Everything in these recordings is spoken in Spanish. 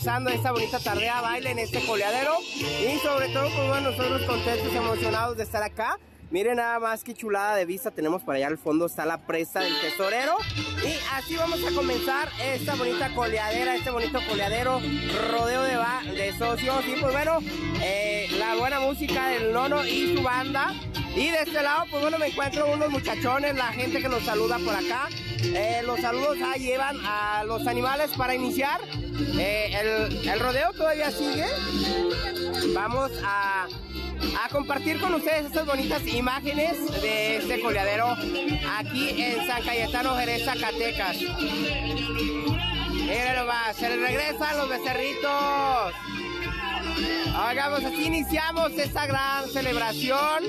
amenizando esta bonita tarde a baile en este coleadero. Y sobre todo pues bueno, nosotros contentos, emocionados de estar acá. Miren nada más qué chulada de vista tenemos por allá al fondo. Está la presa del tesorero. Y así vamos a comenzar esta bonita coleadera, este bonito coleadero, rodeo de, de socios. Y pues bueno, eh, la buena música del nono y su banda. Y de este lado pues bueno me encuentro unos muchachones, la gente que nos saluda por acá, Eh, los saludos ah, llevan a los animales para iniciar, Eh, el, rodeo todavía sigue, vamos a a compartir con ustedes estas bonitas imágenes de este coleadero aquí en San Cayetano, Jerez, Zacatecas. Miren nomás, se les regresan los becerritos. Hagamos así iniciamos esta gran celebración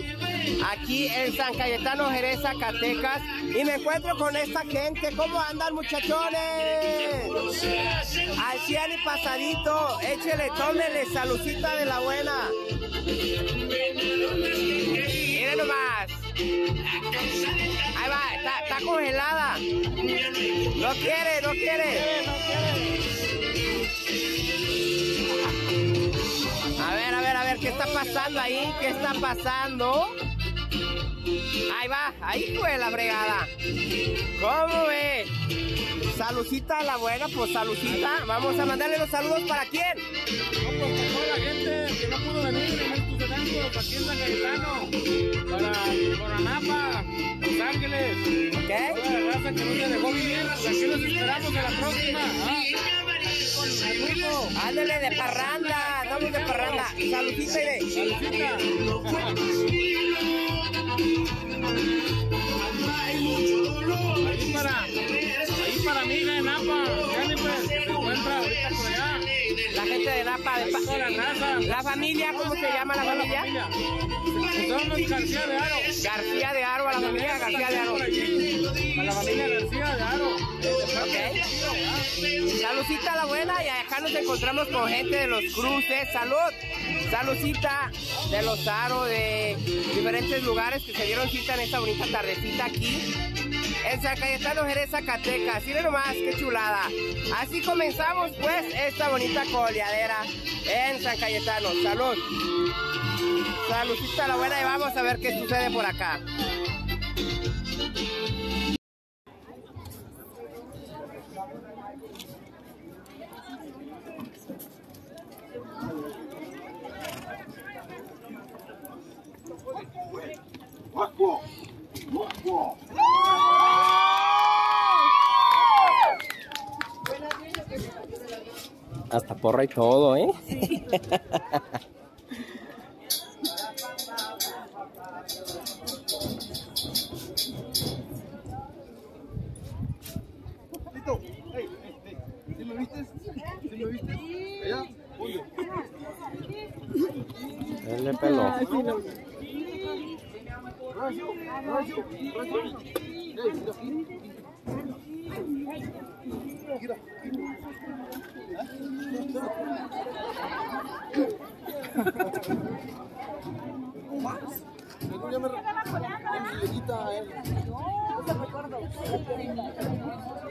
aquí en San Cayetano, Jerez, Zacatecas. Y me encuentro con esta gente. ¿Cómo andan, muchachones? Al 100 y pasadito. Échele, tómele, saludcita de la buena. Miren nomás. Ahí va, está, congelada. No quiere, no quiere. A ¿qué está pasando ahí? ¿Qué está pasando? Ahí va, ahí fue la bregada. ¿Cómo ve? Salucita la buena, pues salucita. Vamos a mandarle los saludos para quién. Pues para toda la gente que no pudo venir en estos eventos aquí en San para Coranapa, Los Ángeles, ¿Qué? toda la raza que no se dejó vivir, pues aquí los esperamos en la próxima. ¿ah? Ándale de parranda, andamos de parranda. Saludita, iré. saludcita. Ahí para, ahí para mi hija en Napa, que se encuentra ahorita por allá. La gente de Napa, de Toda la Pa- raza. La familia, ¿cómo se llama la familia? Somos García de Aro. García de Aro, a la familia García de Aro. A la familia García de Aro. Ok. Saludcita la buena y acá nos encontramos con gente de los cruces. Salud. Saludcita de los aros, de diferentes lugares que se dieron cita en esta bonita tardecita aquí. En San Cayetano, Jerez, Zacatecas. Miren nomás, qué chulada. Así comenzamos pues esta bonita coleadera en San Cayetano. Salud. Saludcita la buena y vamos a ver qué sucede por acá. Hasta porra y todo, ¿eh? ¿Listo?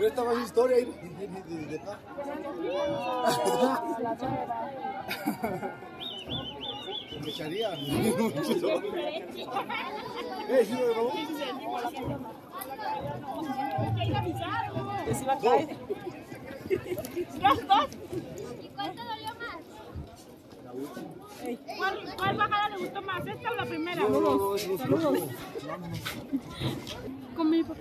Esta más historia ahí. De, acá. Me echaría. Eh, ¿sí lo grabó? ¿Cuánto dolió más? ¿Cuál, ¿Cuál bajada le gustó más? ¿Esta o la primera? Con mi papá.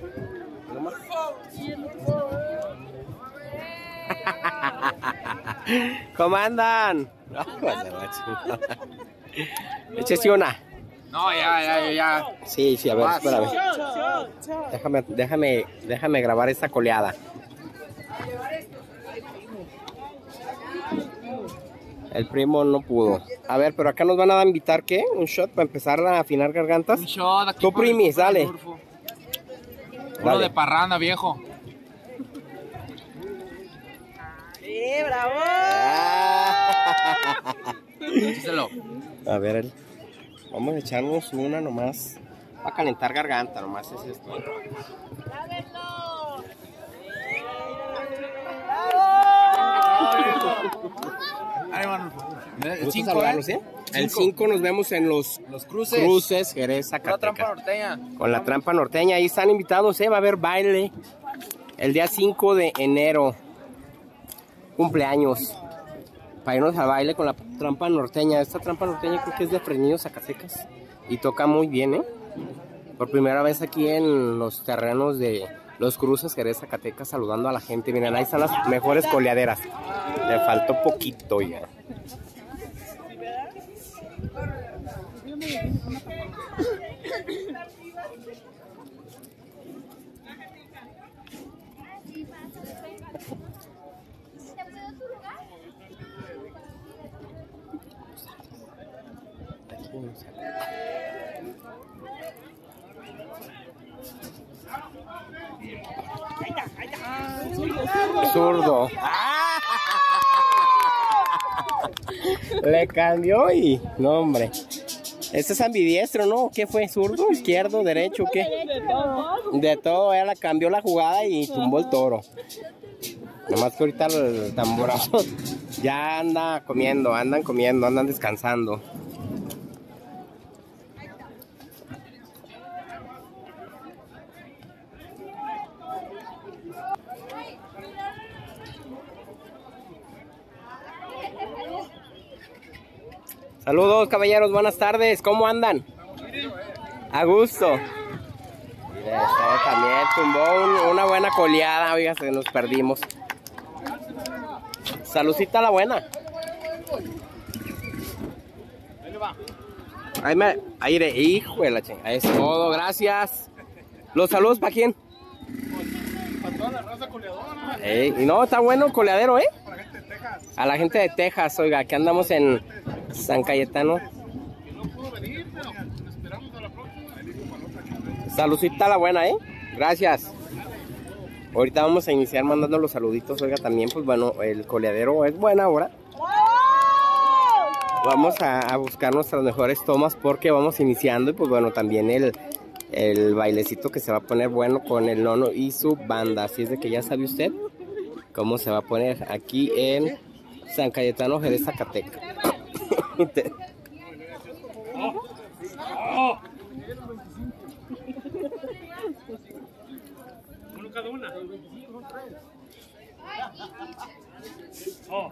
¿Cómo andan? Échese una. No, ya, ya, ya. Sí, sí, a ver, espérame. Déjame, déjame, déjame grabar esta coleada. El primo no pudo. A ver, pero acá nos van a invitar, ¿qué? ¿Un shot para empezar a afinar gargantas? Un shot aquí. Tú, primis, el dale. Uno Dale. de parranda, viejo. Échaselo. A ver, el- vamos a echarnos una nomás. Para calentar garganta, nomás es esto. Ahí van. El ¿Gustas cinco, saludarnos, ¿eh? sí? El 5 nos vemos en los Los cruces. cruces Jerez, La trampa Zacatecas. norteña. Con la trampa norteña. Ahí están invitados, ¿eh? Va a haber baile el día 5 de enero. Cumpleaños. Para irnos al baile con la trampa norteña. Esta trampa norteña creo que es de Fresnillo, Zacatecas. Y toca muy bien, ¿eh? Por primera vez aquí en los terrenos de los cruces Jerez, Zacatecas, saludando a la gente. Miren, ahí están las mejores coleaderas. Le faltó poquito ya. Zurdo. Le cambió y. No, hombre. Este es ambidiestro, ¿no? ¿Qué fue? ¿Zurdo? ¿Izquierdo? ¿Derecho? ¿Qué? De todo. Ella la cambió la jugada y tumbó el toro. Nomás que ahorita el tamborazo ya anda comiendo, andan comiendo, andan descansando. Saludos, caballeros, buenas tardes. ¿Cómo andan? A gusto. También tumbó un- una buena coleada, oiga, se nos perdimos. Saludcita la buena. Ahí me, aire, hijo de la chingada. Es todo, gracias. Los saludos para quién. Para toda la raza coleadora. Y no, está bueno el coleadero, ¿eh? A la gente de Texas, oiga, que andamos en San Cayetano. Saludcita la buena, ¿eh? Gracias. Ahorita vamos a iniciar mandando los saluditos, oiga, también, pues bueno, el coleadero es buena hora. Vamos a, a buscar nuestras mejores tomas porque vamos iniciando y pues bueno, también el, el bailecito que se va a poner bueno con el nono y su banda. Así es de que ya sabe usted cómo se va a poner aquí en San Cayetano, Jerez, Zacatecas. Uno cada una. Oh.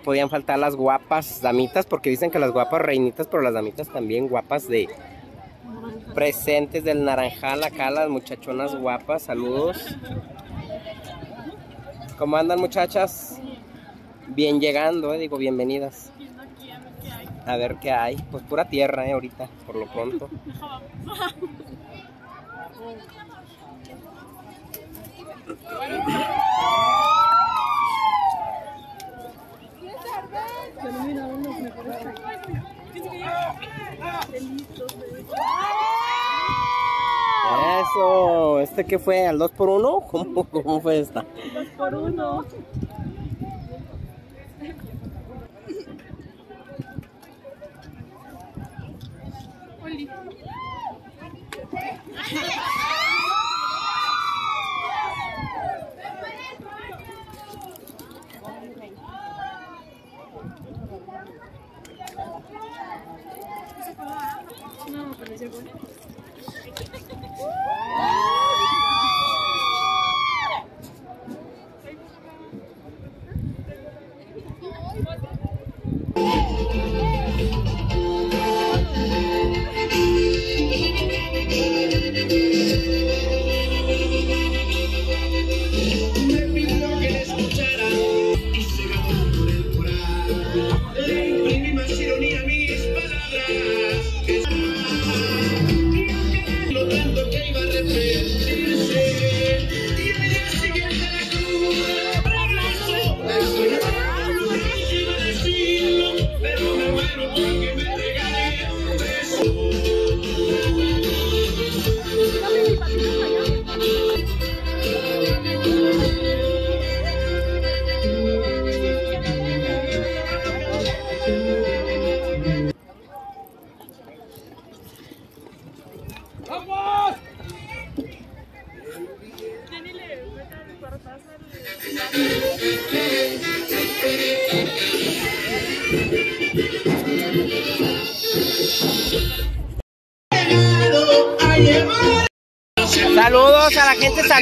podían faltar las guapas damitas, porque dicen que las guapas reinitas, pero las damitas también guapas de presentes del naranjal. Acá las muchachonas guapas, saludos. ¿Cómo andan muchachas? Bien llegando, eh, digo, bienvenidas. A ver qué hay. Pues pura tierra, eh, ahorita, por lo pronto. Eso, ¿este qué fue? ¿Al 2 por 1 ¿Cómo, ¿Cómo fue esta? Por uno. Me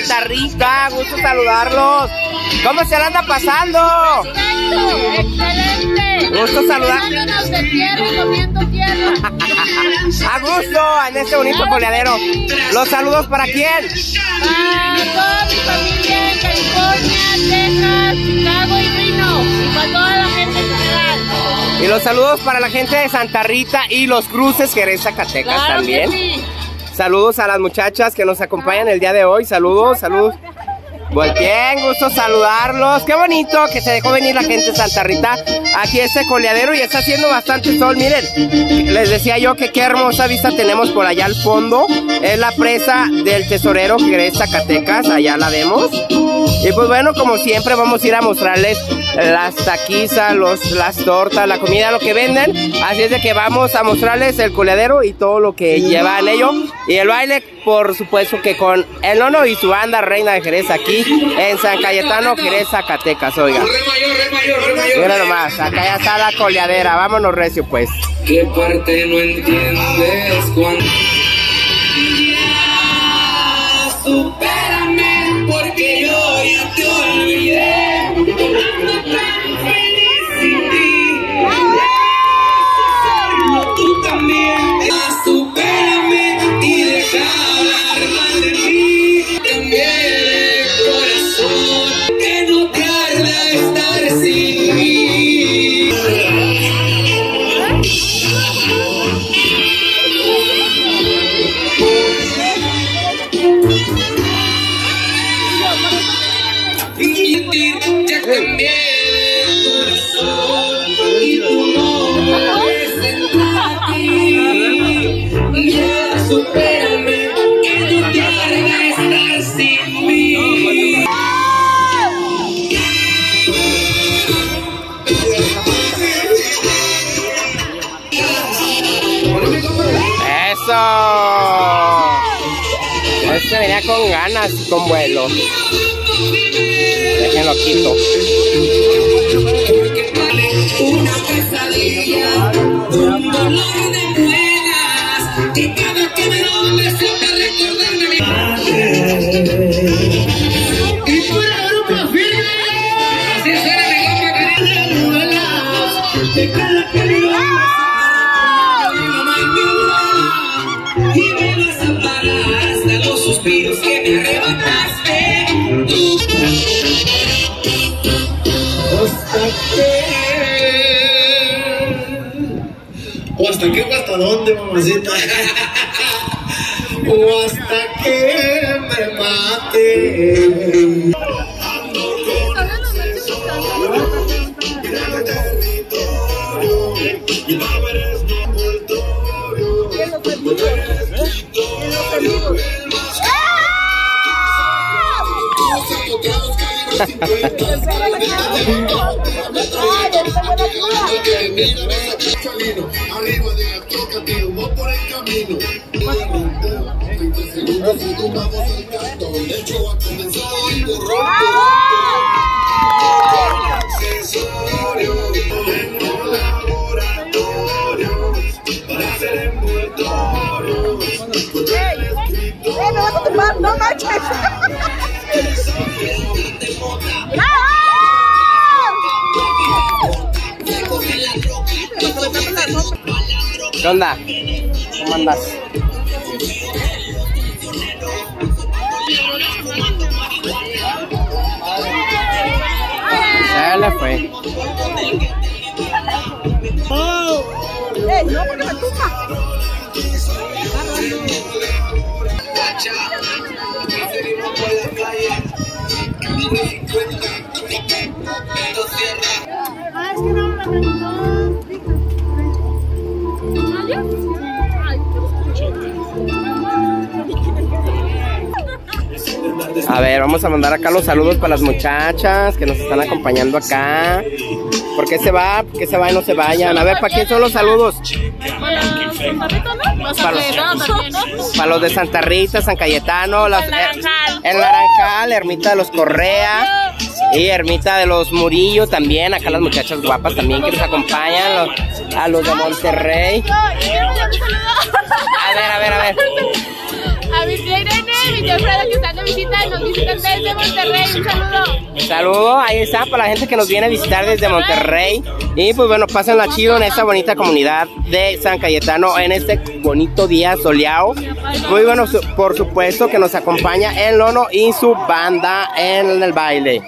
Santa Rita, gusto saludarlos. ¿Cómo se la anda pasando? ¡Excelente! Gusto saludar. A gusto en este bonito coleadero. Los saludos para quién? Para toda mi familia en California, Texas, Chicago y Reno. Y para toda la gente en general. Y los saludos para la gente de Santa Rita y los cruces Jerez Zacatecas Claro también. que sí. Saludos a las muchachas que nos acompañan el día de hoy. Saludos, saludos. Muy bien, gusto saludarlos. Qué bonito que se dejó venir la gente de Santa Rita aquí este coleadero y está haciendo bastante sol. Miren, les decía yo que qué hermosa vista tenemos por allá al fondo. Es la presa del tesorero Jerez Zacatecas, allá la vemos. Y pues bueno, como siempre vamos a ir a mostrarles las taquizas, los, las tortas, la comida, lo que venden. Así es de que vamos a mostrarles el coleadero y todo lo que lleva en ello. Y el baile, por supuesto que con el nono y su banda Reina de Jerez aquí en San Cayetano, Jerez, Zacatecas, oiga. Mira nomás, acá ya está la coleadera, vámonos recio pues. ¿Qué parte no entiendes cuando... con vuelo. Déjenlo quito. Una pesadilla, un dolor de muelas, que cada que me nombres siempre hasta dónde, mamacita? o hasta que me mate. Arriba de la camino. 30 segundos y tumbamos el cartón. El show ha comenzado y borrón. Accesorio en un laboratorio para hacer envoltorios. No manches. ¿Qué onda? ¿Cómo andas? Se le fue. No, porque me tuca. A ver, vamos a mandar acá los saludos para las muchachas que nos están acompañando acá. ¿Por qué se va? ¿Por qué se va y no se vayan? A ver, ¿para quién son los saludos? Para los, para los de Santa Rita, San Cayetano, las- El Naranjal. el Naranjal, Ermita de los Correa y Ermita de los Murillo también. Acá las muchachas guapas también que nos acompañan, los- a los de Monterrey. A ver, a ver, a ver. A mi tía Irene, mi tía Freda nos visitan desde Monterrey. Un saludo. Saludos, ahí está para la gente que nos viene a visitar desde Monterrey. Y pues bueno, pásenla chido en esta bonita comunidad de San Cayetano en este bonito día soleado. Muy bueno, por supuesto que nos acompaña el Lono y su banda en el baile.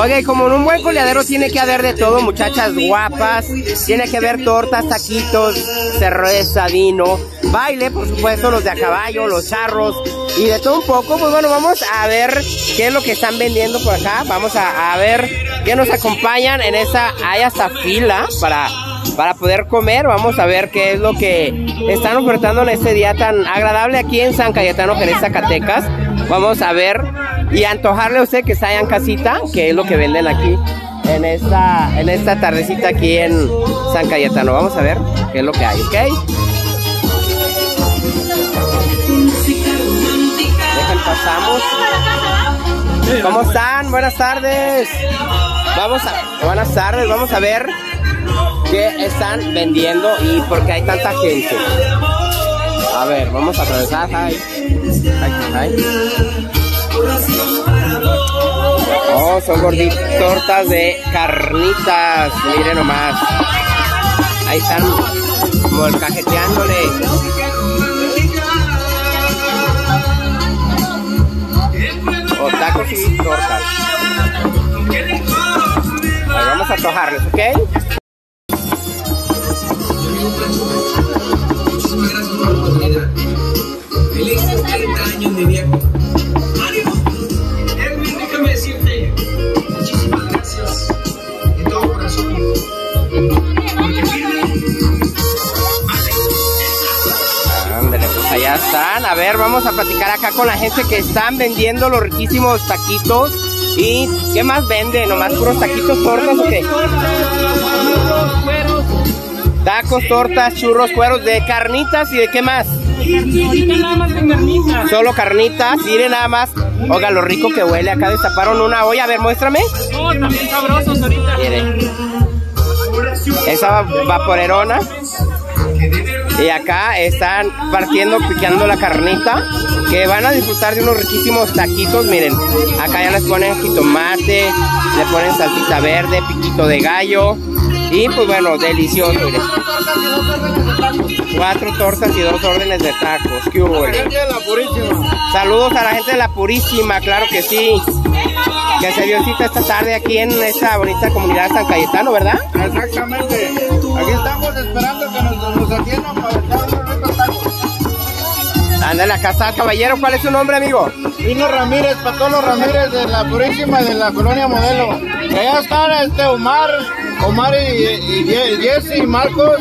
Oye, como en un buen coleadero tiene que haber de todo, muchachas guapas, tiene que haber tortas, taquitos, cerveza, vino, baile, por supuesto, los de a caballo, los charros y de todo un poco. Pues bueno, vamos a ver qué es lo que están vendiendo por acá. Vamos a, ver qué nos acompañan en esa, hay hasta fila para, para poder comer. Vamos a ver qué es lo que están ofertando en este día tan agradable aquí en San Cayetano, Jerez, Zacatecas. Vamos a ver y antojarle a usted que está en casita, que es lo que venden aquí en esta, en esta tardecita aquí en San Cayetano. Vamos a ver qué es lo que hay, ¿ok? Dejen pasamos. ¿Cómo están? Buenas tardes. Vamos a, buenas tardes, vamos a ver qué están vendiendo y por qué hay tanta gente. A ver, vamos a atravesar. Ay. Ay, ay. Oh, son gorditas, tortas de carnitas. Miren nomás. Ahí están molcajeteándole. O tacos y tortas. Ahí vamos a tojarles, ¿ok? Oportunidad. Felices 30 años, mi viejo. A ver, vamos a platicar acá con la gente que están vendiendo los riquísimos taquitos. ¿Y qué más venden? ¿Nomás puros taquitos, tortas o qué? Tacos, tortas, churros, cueros de carnitas y de qué más? Ahorita nada más de carnitas. Solo carnitas, miren nada más. Oiga, lo rico que huele. Acá destaparon una olla. A ver, muéstrame. No, también sabrosos ahorita. Miren. Esa va- vaporerona. Y acá están partiendo, piqueando la carnita. Que van a disfrutar de unos riquísimos taquitos. Miren, acá ya les ponen jitomate, le ponen salsita verde, piquito de gallo. Y pues bueno, delicioso, miren. Cuatro tortas y dos órdenes de tacos. ¿Qué hubo? Saludos a la gente de la Purísima, claro que sí. Que se dio cita esta tarde aquí en esta bonita comunidad de San Cayetano, ¿verdad? Exactamente. Aquí estamos esperando que Anda a casa, caballero. ¿Cuál es su nombre, amigo? Vino Ramírez, Patolo Ramírez de la Purísima de la Colonia Modelo. Y allá están este Omar, Omar y, y, y Jesse, Marcos,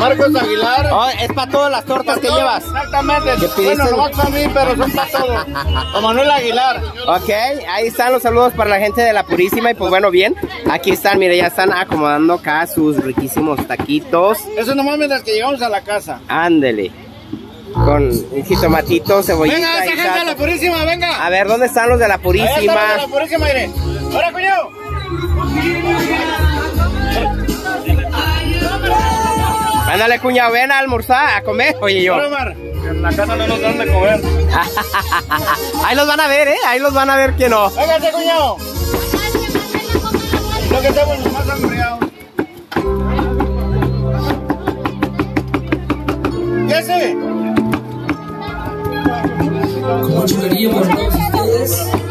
Marcos Aguilar. Oh, es para todas las tortas que llevas. Exactamente. Bueno, nomás para mí, pero son para todos. A Manuel Aguilar. Ok, ahí están los saludos para la gente de la Purísima. Y pues bueno, bien. Aquí están, mire, ya están acomodando acá sus riquísimos taquitos. Eso nomás mientras que llegamos a la casa. Ándele. Con un jitomatito, cebollita Venga, esa y gente de la Purísima, venga. A ver, ¿dónde están los de la de Purísima? la Purísima, mire. ¡Ahora, cuñado! Ándale, cuñado, ven a almorzar, a comer. Oye, yo. En la casa no nos dan de comer. Ahí los van a ver, ¿eh? Ahí los van a ver que no. ¡Véngase, cuñado! Lo que estamos más hambriados. Jesse. Con mucho cariño por todos ustedes.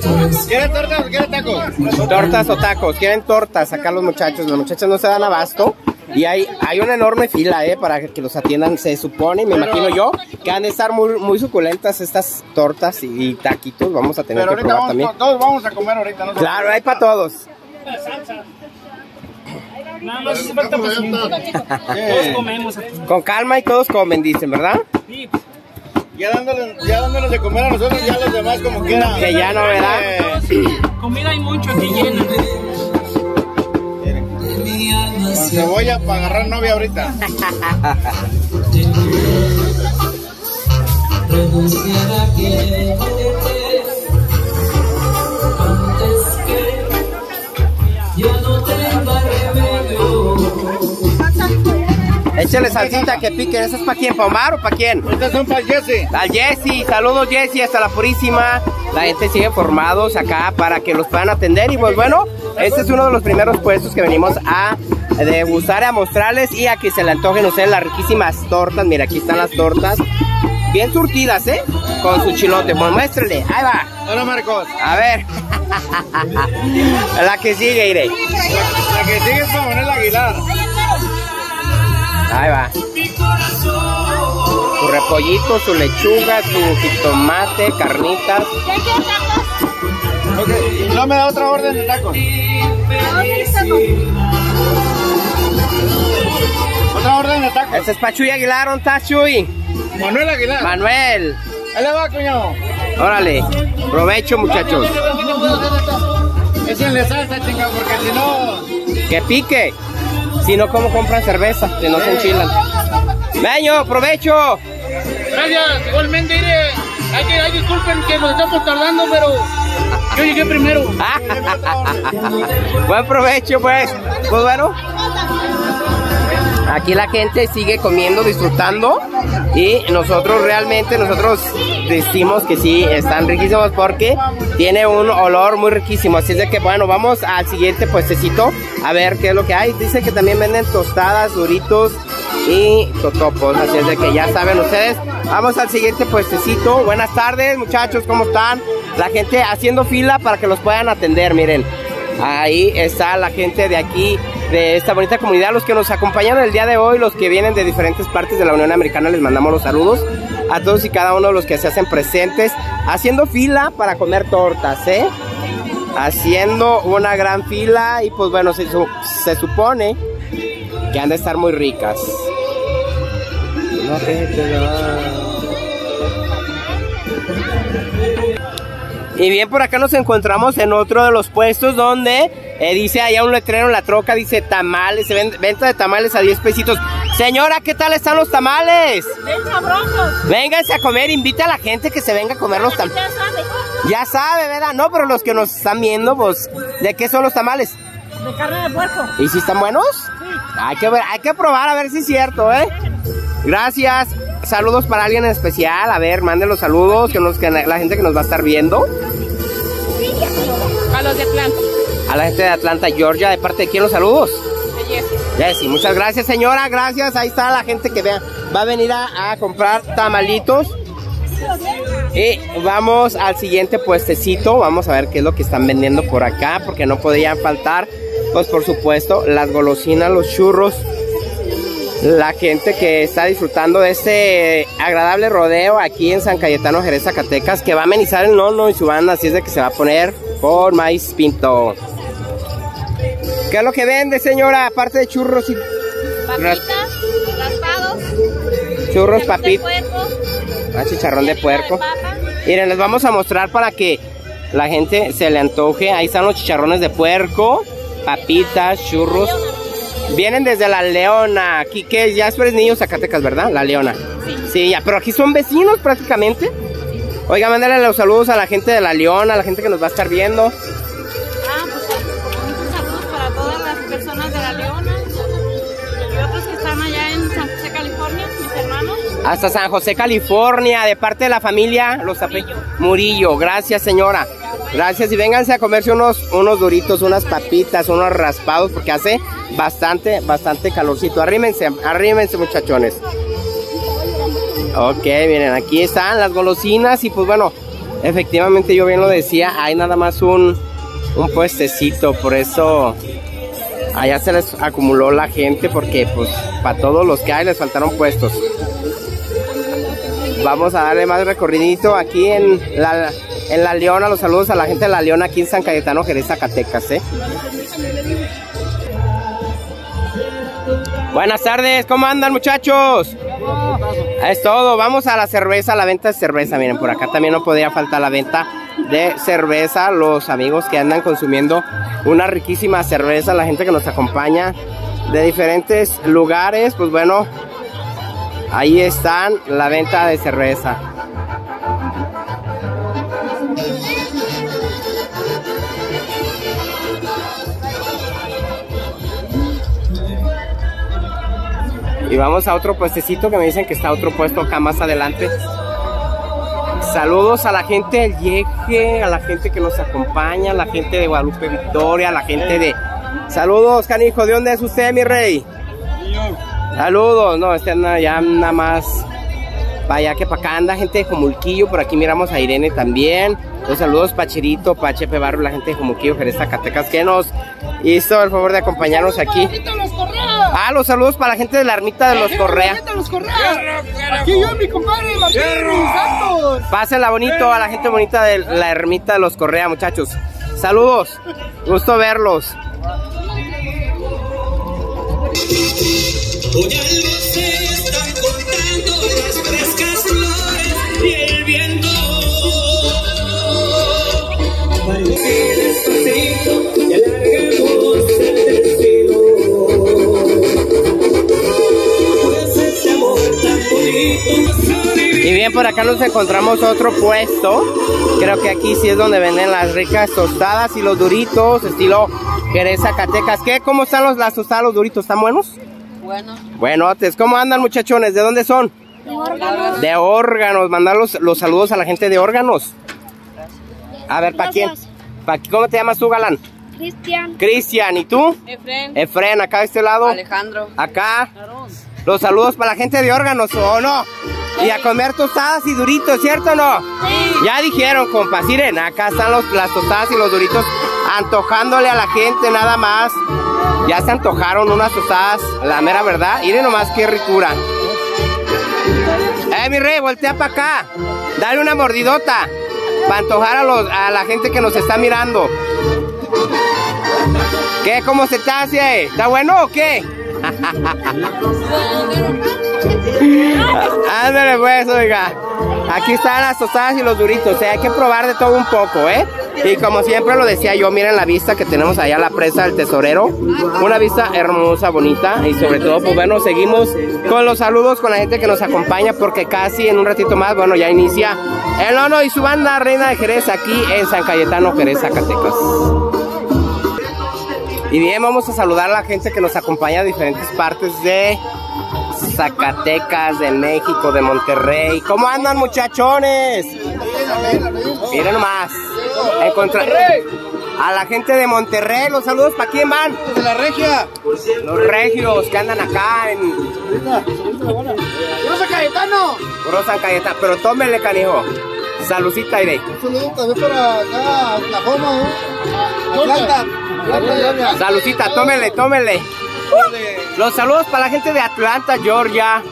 ¿Quieres tortas o quieres tacos? Tortas o tacos, quieren tortas acá los muchachos, los muchachos no se dan abasto y hay, hay una enorme fila eh, para que los atiendan, se supone, me imagino yo, que han de estar muy, muy suculentas estas tortas y, taquitos, vamos a tener Pero que ahorita probar vamos, también. to- todos vamos a comer ahorita, ¿no? Claro, hay para todos. Nada más falta. Todos comemos aquí. Con calma y todos comen, dicen, ¿verdad? Sí, Ya dándoles, ya dándoles de comer a nosotros, ya los demás como quieran. Que ya no, ¿verdad? Eh, comida hay mucho aquí llena. con cebolla para agarrar novia ahorita. Échale salsita que piquen, ¿eso es para quién? ¿Para Omar o para quién? Estas son para Jesse. Al Jesse, saludos Jesse, hasta la purísima. La gente sigue formados acá para que los puedan atender. Y pues bueno, este es uno de los primeros puestos que venimos a degustar, a mostrarles y a que se le antojen ustedes las riquísimas tortas. Mira, aquí están las tortas. bien surtidas, ¿eh? Con su chilote. Pues muéstrele, ahí va. Hola Marcos. A ver. La que sigue, iré. La que sigue es para Manuel Aguilar. Ahí va. Su repollito, su lechuga, su jitomate, carnitas. No me da otra orden de tacos. Otra orden de tacos. Este es Pachuy Aguilar, ¿dónde está Chuy? Manuel Aguilar. Manuel. Ahí le va, cuñado. Órale. Provecho, muchachos. De salsa, chinga, porque si no. Que pique. Si no, ¿cómo compran cerveza? Si no se enchilan. Meño, provecho. Gracias, igualmente, iré. Hay que, hay disculpen que nos estamos tardando, pero yo llegué primero. Buen provecho, pues. Pues bueno. Aquí la gente sigue comiendo, disfrutando y nosotros realmente, nosotros decimos que sí, están riquísimos porque tiene un olor muy riquísimo. Así es de que bueno, vamos al siguiente puestecito a ver qué es lo que hay. Dice que también venden tostadas, duritos y totopos. Así es de que ya saben ustedes. Vamos al siguiente puestecito. Buenas tardes muchachos, ¿cómo están? La gente haciendo fila para que los puedan atender, miren. Ahí está la gente de aquí, de esta bonita comunidad, los que nos acompañan el día de hoy, los que vienen de diferentes partes de la Unión Americana, les mandamos los saludos a todos y cada uno de los que se hacen presentes, haciendo fila para comer tortas, ¿eh? Haciendo una gran fila y pues bueno, se, su- se supone que han de estar muy ricas. No Y bien, por acá nos encontramos en otro de los puestos donde eh, dice allá un letrero en la troca, dice tamales, venta de tamales a 10 pesitos. Señora, ¿qué tal están los tamales? Ven sabrosos. Vénganse a comer, invita a la gente que se venga a comer los tamales. Ya sabes. Ya sabe, ¿verdad? No, pero los que nos están viendo, pues, ¿de qué son los tamales? De carne de puerco. ¿Y si están buenos? Hay que ver, hay que probar a ver si es cierto, ¿eh? Gracias. Saludos para alguien en especial. A ver, manden los saludos que, nos, que la gente que nos va a estar viendo. A los de Atlanta. A la gente de Atlanta, Georgia, ¿de parte de quién los saludos? De Jesse. Jessy, muchas gracias señora, gracias. Ahí está la gente que vea, va a venir a, a comprar tamalitos. Y vamos al siguiente puestecito, vamos a ver qué es lo que están vendiendo por acá, porque no podían faltar, pues por supuesto, las golosinas, los churros. La gente que está disfrutando de este agradable rodeo aquí en San Cayetano, Jerez, Zacatecas, que va a amenizar el nono y su banda, así es de que se va a poner por maíz pinto. ¿Qué es lo que vende, señora? Aparte de churros y Papitas, raspados. churros, papitas, ah, chicharrón de puerco. Miren, les vamos a mostrar para que la gente se le antoje. Ahí están los chicharrones de puerco, papitas, churros. Vienen desde La Leona. Aquí que ya tú eres niño Zacatecas, ¿verdad? La Leona. Sí. ya, pero aquí son vecinos prácticamente. Oiga, mándale los saludos a la gente de La Leona, a la gente que nos va a estar viendo. Ah, pues muchos saludos para todas las personas de La Leona y otros que están allá en San José, California, mis hermanos. Hasta San José, California, de parte de la familia Los Ape- Murillo. Gracias, señora. Gracias y vénganse a comerse unos, unos duritos, unas papitas, unos raspados, porque hace bastante, bastante calorcito. Arrímense, arrímense, muchachones. Ok, miren, aquí están las golosinas y pues bueno, efectivamente yo bien lo decía, hay nada más un, un puestecito, por eso allá se les acumuló la gente porque pues para todos los que hay les faltaron puestos. Vamos a darle más recorridito aquí en la, en la Leona. Los saludos a la gente de la Leona aquí en San Cayetano, Jerez, Zacatecas, ¿eh? Buenas tardes, ¿cómo andan muchachos? Es todo, vamos a la cerveza, la venta de cerveza. Miren, por acá también no podría faltar la venta de cerveza. Los amigos que andan consumiendo una riquísima cerveza, la gente que nos acompaña de diferentes lugares, pues bueno, Ahí están la venta de cerveza. Y vamos a otro puestecito que me dicen que está otro puesto acá más adelante. Saludos a la gente del Yeje, a la gente que nos acompaña, a la gente de Guadalupe Victoria, a la gente de... Saludos, canijo, ¿de dónde es usted, mi rey? Saludos, no, este anda ya nada más allá que para acá anda gente de Jumulquillo, por aquí miramos a Irene también. Los saludos Pacherito, pa Chepe Barro, la gente de Jumulquillo, Jerez Zacatecas, que nos hizo el favor de acompañarnos aquí. Ah, los saludos para la gente de la ermita de los Correa. Aquí yo, mi compadre Martín Santos. Pásenla bonito a la gente bonita de la ermita de los Correa, muchachos. Saludos, gusto verlos. Hoy algo se están y el viento. Parece despacito y alargamos el destino. Pues ese amor tan bonito Y bien, por acá nos encontramos otro puesto. Creo que aquí sí es donde venden las ricas tostadas y los duritos, estilo Jerez Zacatecas. ¿Qué? ¿Cómo están los, las tostadas, los duritos? ¿Están buenos? Bueno, Bueno, ¿cómo andan muchachones? ¿De dónde son? De órganos. Mandar los, los saludos a la gente de órganos. A ver, ¿para quién? ¿Pa' ¿Cómo te llamas tú, galán? Cristian. Cristian, ¿y tú? Efren, Efren, acá de este lado. Alejandro, Acá. Los saludos para la gente de órganos, ¿o no? Y a comer tostadas y duritos, ¿cierto o no? Ya dijeron, compas, miren, acá están los, las tostadas y los duritos antojándole a la gente nada más. Ya se antojaron unas tostadas, la mera verdad. Miren nomás qué ricura. Eh, mi rey, voltea para acá. Dale una mordidota. Para antojar a, los, a la gente que nos está mirando. ¿Qué? ¿Cómo se te hace? ¿Está bueno o qué? Ándale pues, oiga. Aquí están las tostadas y los duritos. O sea, hay que probar de todo un poco, ¿eh? Y como siempre lo decía yo, miren la vista que tenemos allá, la presa del tesorero. Una vista hermosa, bonita. Y sobre todo, pues bueno, seguimos con los saludos con la gente que nos acompaña. Porque casi en un ratito más, bueno, ya inicia el Ono y su banda Reina de Jerez aquí en San Cayetano, Jerez, Zacatecas. Y bien, vamos a saludar a la gente que nos acompaña de diferentes partes de Zacatecas, de México, de Monterrey. ¿Cómo andan muchachones? Miren nomás. Encontra- A la gente de Monterrey, los saludos, ¿para quién van? De la regia. Los regios que andan acá en Yo soy Cayetano. Puro San Cayetano. Pero tómenle, canijo. Salucita, Irene. Un saludo también para acá, Oklahoma, ¿no? Atlanta. Atlanta. Salucita, tómenle, tómenle. Los saludos para la gente de Atlanta, Georgia.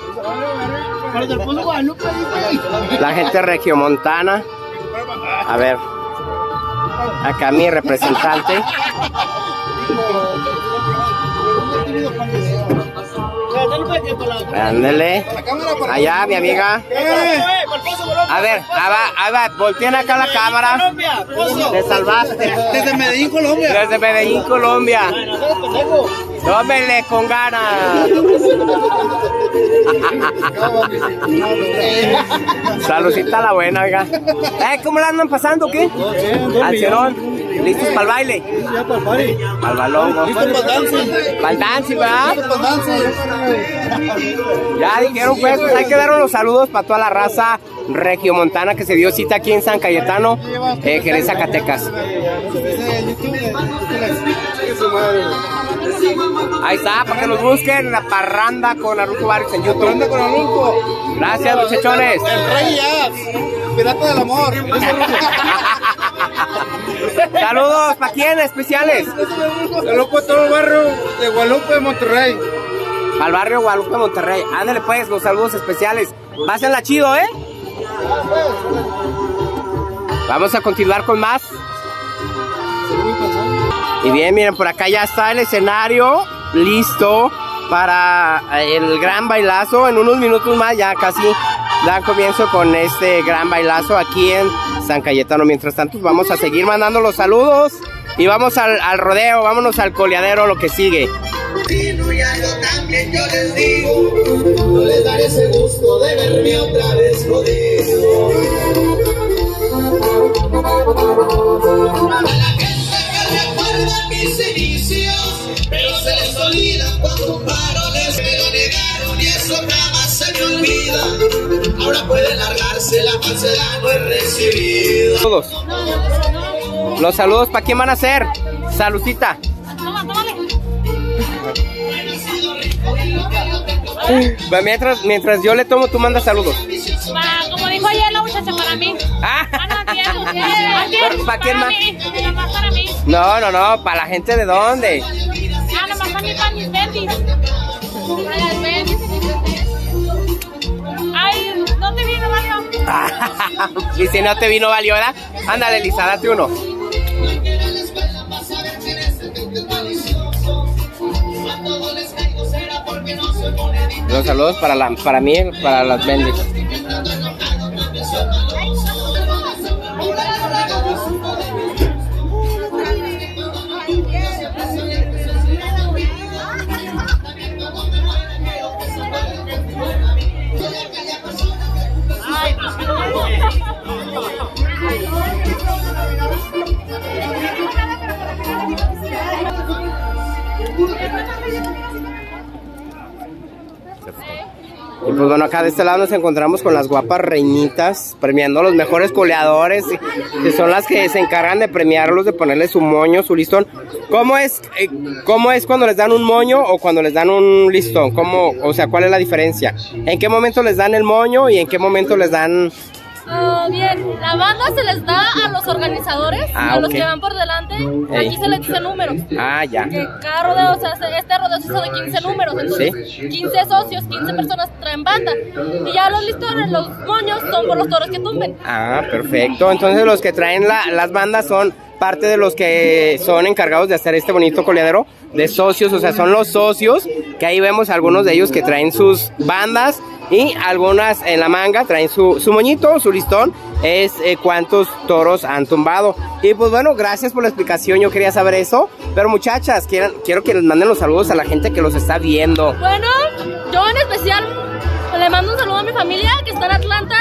La gente regiomontana. A ver. Acá mi representante. Para Allá, mi amiga. A ver, ahí va, ahí va. Volteen acá la cámara. Te salvaste. Desde Medellín, Colombia. Desde Medellín, Colombia. Tómenle con ganas. Saludcita a la buena, oiga. Eh, ¿Cómo la andan pasando, qué? Al cerón. ¿Listos para el baile? Ya para el party. Para el balón. Listo para el dancing. Para el dancing, ¿verdad? Para el. Ya dijeron pues, pues hay que dar unos saludos para toda la raza regiomontana que se dio cita aquí en San Cayetano, eh, Jerez, Zacatecas. Ahí está, para que nos busquen la parranda con Arnulfo Barrios en YouTube. Con. Gracias, muchachones. El Rey Jazz. Pirata del amor. Saludos, ¿para quién? Especiales. Saludos para todo el barrio de Guadalupe Monterrey. Al barrio Guadalupe, Monterrey. Ándale pues, los saludos especiales. Pásenla chido, ¿eh? Vamos a continuar con más. Y bien, miren, por acá ya está el escenario listo para el gran bailazo. En unos minutos más ya casi dan comienzo con este gran bailazo aquí en San Cayetano. Mientras tanto, vamos a seguir mandando los saludos y vamos al, al rodeo, vámonos al coleadero, lo que sigue. También yo les digo, no les daré ese gusto de verme otra vez jodido. A la gente que recuerda mis inicios, pero se les olvida cuando un paro les me lo negaron y eso jamás se me olvida. Ahora puede largarse, la falsedad no es recibida. Todos. Los saludos, ¿para quién van a ser? Saludcita. Mientras, mientras yo le tomo, tú mandas saludos. Para, como dijo ayer la muchacha, para mí. ¿Para quién más? Para mí. No, no, no, para la gente de dónde. Ah, nomás para mí, para mis bendis. Para. Ay, no te vino, valió. y si no te vino, valió, ¿verdad? Ándale, Lisa, date uno. Los saludos para, la, para mí, para las bendes. Pues bueno, acá de este lado nos encontramos con las guapas reinitas, premiando a los mejores coleadores, que son las que se encargan de premiarlos, de ponerle su moño, su listón. ¿Cómo es, eh, cómo es cuando les dan un moño o cuando les dan un listón? ¿Cómo, o sea, cuál es la diferencia? ¿En qué momento les dan el moño y en qué momento les dan... Ah, bien, la banda se les da a los organizadores, Ah, a los que van por delante. Ey. Aquí se les dice números. Ah, ya. Que cada rodeo, o sea, se- este rodeo se hizo de 15 números, entonces 15 socios, 15 personas traen banda. Y ya los listones, los moños, son por los toros que tumben. Ah, perfecto. Entonces los que traen la- las bandas son parte de los que son encargados de hacer este bonito coleadero de socios, o sea, son los socios, que ahí vemos algunos de ellos que traen sus bandas y algunas en la manga traen su, su moñito, su listón, es eh, cuántos toros han tumbado. Y pues bueno, gracias por la explicación, yo quería saber eso, pero muchachas, quiero, quiero que les manden los saludos a la gente que los está viendo. Bueno, yo en especial le mando un saludo a mi familia que está en Atlanta,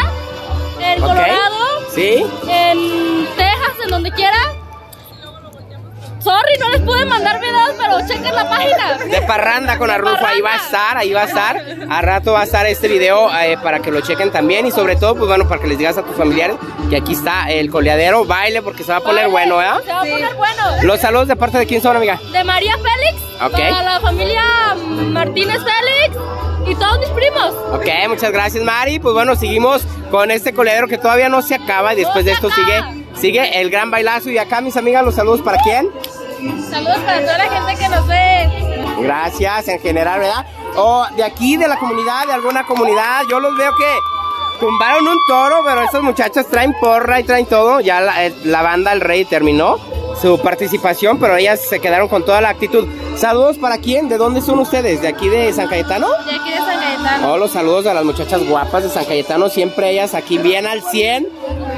en. Colorado, ¿Sí? en Texas, en donde quiera. Sorry, no les pude mandar videos, pero chequen la página. De parranda con Arrufo, ahí va a estar, ahí va a estar. A rato va a estar este video eh, para que lo chequen también y sobre todo, pues bueno, para que les digas a tus familiares que aquí está el coleadero, baile porque se va a poner bueno, ¿eh? Se va a poner bueno. Los saludos de parte de quién son, amiga. De María Félix, Ok. para la familia Martínez Félix y todos mis primos. Ok, muchas gracias, Mari. Pues bueno, seguimos con este coleadero que todavía no se acaba y después No de esto sigue, sigue el gran bailazo. Y acá, mis amigas, los saludos para quién. Saludos para toda la gente que nos ve. Gracias en general, ¿verdad? O de aquí, de la comunidad, de alguna comunidad. Yo los veo que tumbaron un toro, pero estos muchachos traen porra y traen todo. Ya la, eh, la banda El Rey terminó su participación, pero ellas se quedaron con toda la actitud. Saludos para quién, ¿de dónde son ustedes? ¿De aquí de San Cayetano? De aquí de San Cayetano. Oh, los saludos a las muchachas guapas de San Cayetano, siempre ellas aquí bien al 100.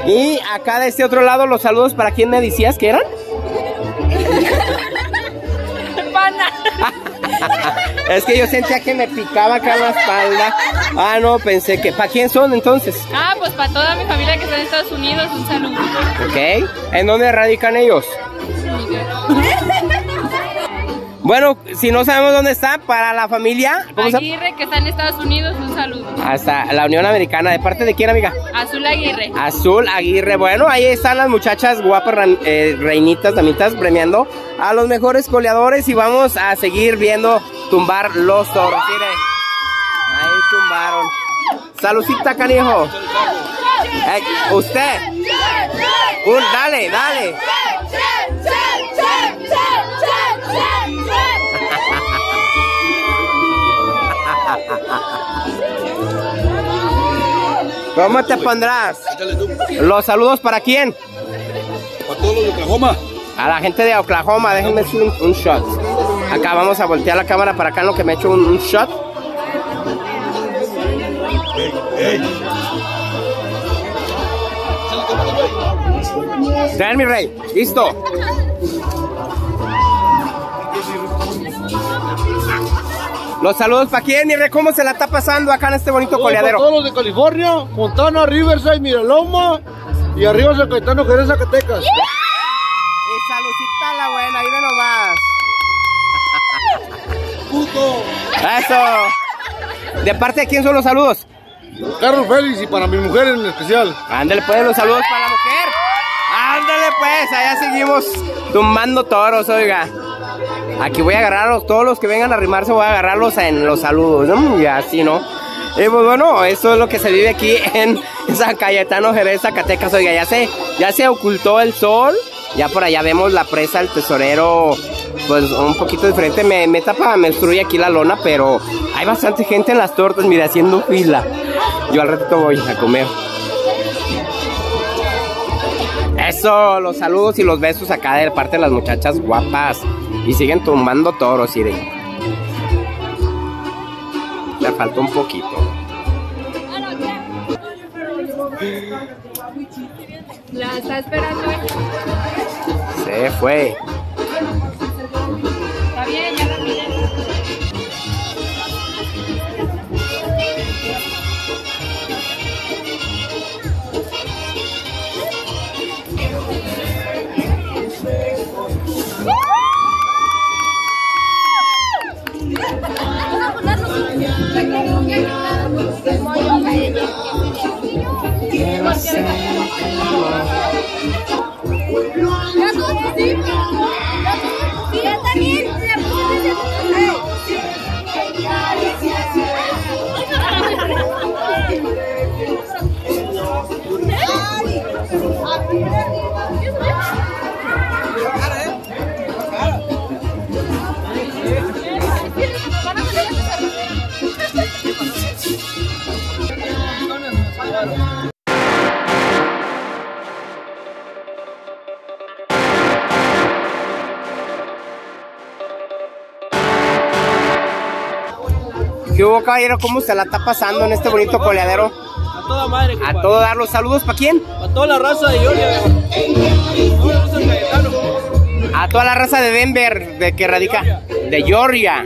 Y acá de este otro lado, los saludos para quién me decías que eran. Pana. Es que yo sentía que me picaba acá en la espalda. Ah, no, pensé que. ¿Para quién son entonces? Ah, pues para toda mi familia que está en Estados Unidos, un saludo. Ok. ¿En dónde radican ellos? Bueno, si no sabemos dónde está, para la familia. ¿Cómo se llama? Aguirre que está en Estados Unidos, un saludo. Hasta la Unión Americana. ¿De parte de quién, amiga? Azul Aguirre. Azul Aguirre. Bueno, ahí están las muchachas guapas, eh, reinitas, damitas, premiando a los mejores coleadores y vamos a seguir viendo tumbar los toros. Miren, ahí tumbaron. Salucita, canijo. Eh, usted. Un, dale, dale. ¿Cómo te pondrás? Los saludos para quién? Para todos los de Oklahoma. A la gente de Oklahoma, déjenme hacer un, un shot. Acá vamos a voltear la cámara para acá en lo que me echo un, un shot. Ven, mi rey, listo. Los saludos para quién, mi rey, ¿cómo se la está pasando acá en este bonito Para coleadero? todos los de California, Montana, Riverside, Miraloma y arriba San Cayetano, Jerez, Zacatecas. Y saludcita la buena, ahí de nomás. Puto. Eso. ¿De parte de quién son los saludos? Carlos Félix y para mi mujer en especial. Ándale pues, los saludos para la mujer. Ándale pues, allá seguimos tumbando toros, oiga. Aquí voy a agarrarlos, todos los que vengan a arrimarse voy a agarrarlos en los saludos. Y así, ¿no? Pues bueno, eso es lo que se vive aquí en San Cayetano, Jerez, Zacatecas. Oiga, ya se, ya se ocultó el sol. Ya por allá vemos la presa, el tesorero, pues un poquito diferente. Me, me tapa, me obstruye aquí la lona, pero hay bastante gente en las tortas, mira, haciendo fila. Yo al ratito voy a comer. Eso, los saludos y los besos acá de parte de las muchachas guapas. Y siguen tumbando toros, miren. Le faltó un poquito. La está esperando. Se fue. Está bien, Ya todos hubo, caballero? ¿Cómo se la está pasando en este bonito coleadero? A toda madre, A todo dar los saludos, ¿para quién? A toda la raza de Cayetano. A toda la raza de Denver, de que radica. De Georgia.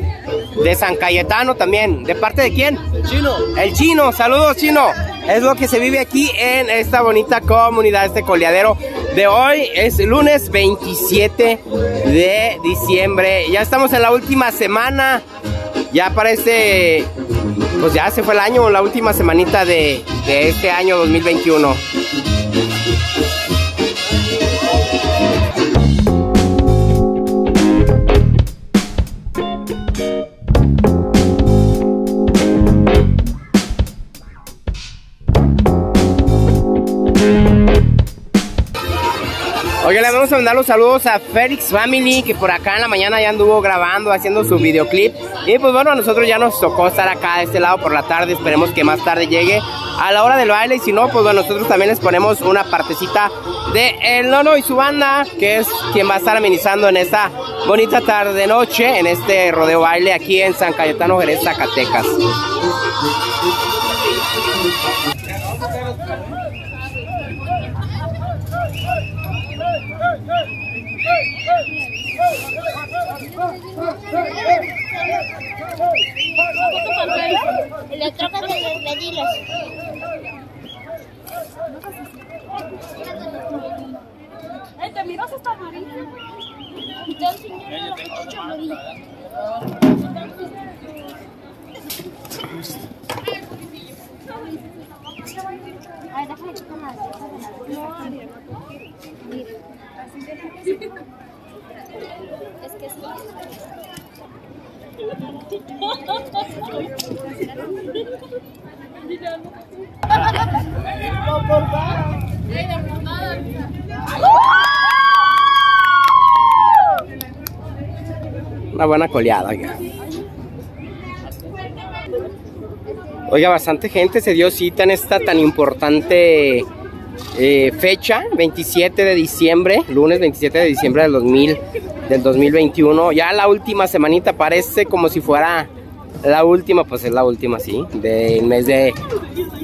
De San Cayetano también. ¿De parte de quién? El chino. El chino, saludos chino. Es lo que se vive aquí en esta bonita comunidad, este coleadero de hoy. Es lunes 27 de diciembre. Ya estamos en la última semana. Ya parece, pues ya se fue el año, la última semanita de, de este año 2021. Oye, le vamos a mandar los saludos a Félix Family, que por acá en la mañana ya anduvo grabando, haciendo su videoclip. Y pues bueno, a nosotros ya nos tocó estar acá de este lado por la tarde. Esperemos que más tarde llegue a la hora del baile. Y si no, pues bueno, nosotros también les ponemos una partecita de El Nono y su banda, que es quien va a estar amenizando en esta bonita tarde-noche, en este rodeo baile aquí en San Cayetano, Jerez, Zacatecas. Le toca despedirlos. ¡Eh, te miras esta. Ay, déjame Es que sí. Una buena coleada, oiga. Oiga, bastante gente se dio cita en esta tan importante eh, fecha, 27 de diciembre, lunes 27 de diciembre del 2000, del 2021. Ya la última semanita parece como si fuera la última, pues es la última, sí, del mes de,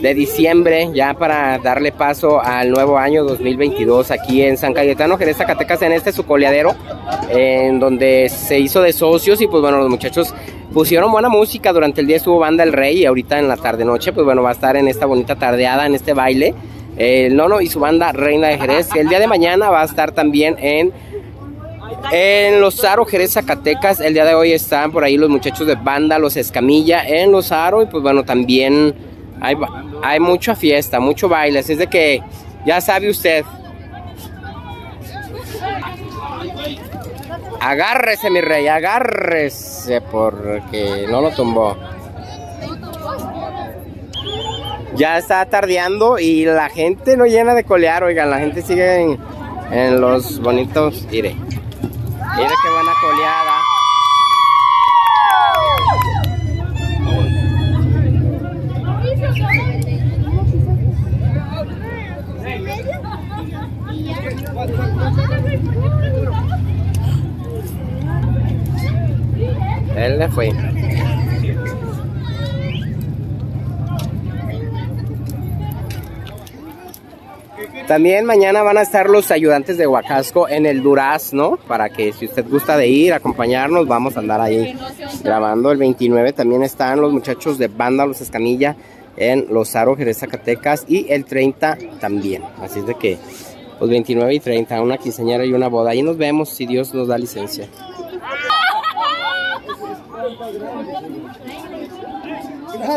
de diciembre, ya para darle paso al nuevo año 2022 aquí en San Cayetano, Jerez, Zacatecas, en este su coleadero, en donde se hizo de socios y pues bueno, los muchachos pusieron buena música, durante el día estuvo Banda El Rey y ahorita en la tarde-noche, pues bueno, va a estar en esta bonita tardeada, en este baile, el Nono y su banda Reina de Jerez, el día de mañana va a estar también en en Los Aro, Jerez, Zacatecas, el día de hoy están por ahí los muchachos de banda, los Escamilla, en Los Aro, y pues bueno, también hay, hay mucha fiesta, mucho baile, así es de que ya sabe usted. Agárrese, mi rey, agárrese, porque no lo tumbó. Ya está tardeando y la gente no llena de colear, oigan, la gente sigue en, en los bonitos, mire. Mire qué buena coleada. Él le fue. También mañana van a estar los ayudantes de Huacasco en el Durazno, para que si usted gusta de ir, acompañarnos, vamos a andar ahí grabando. El 29 también están los muchachos de Banda Los Escamilla en Los Jerez, Zacatecas, y el 30 también. Así es de que, pues 29 y 30, una quinceañera y una boda. Ahí nos vemos si Dios nos da licencia.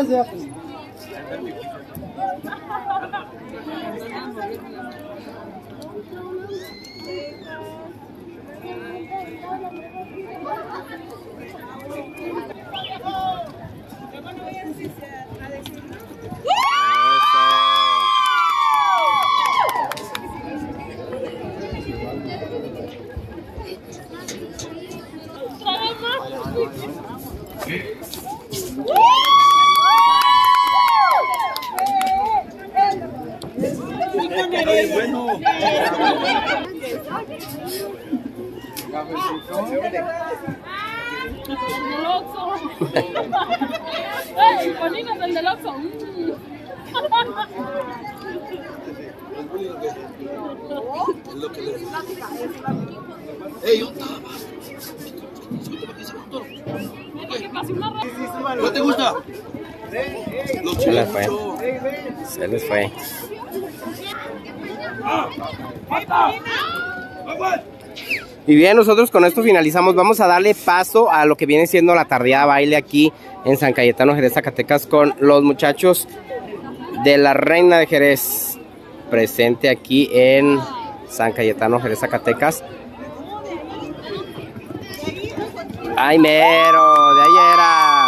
Del Ey. ¿Cuál te gusta? Se les fue. Se les fue. Y bien, nosotros con esto finalizamos. Vamos a darle paso a lo que viene siendo la tardeada baile aquí en San Cayetano, Jerez, Zacatecas, con los muchachos de la Reina de Jerez. Presente aquí en San Cayetano, Jerez, Zacatecas. ¡Ay, mero! De ayer era.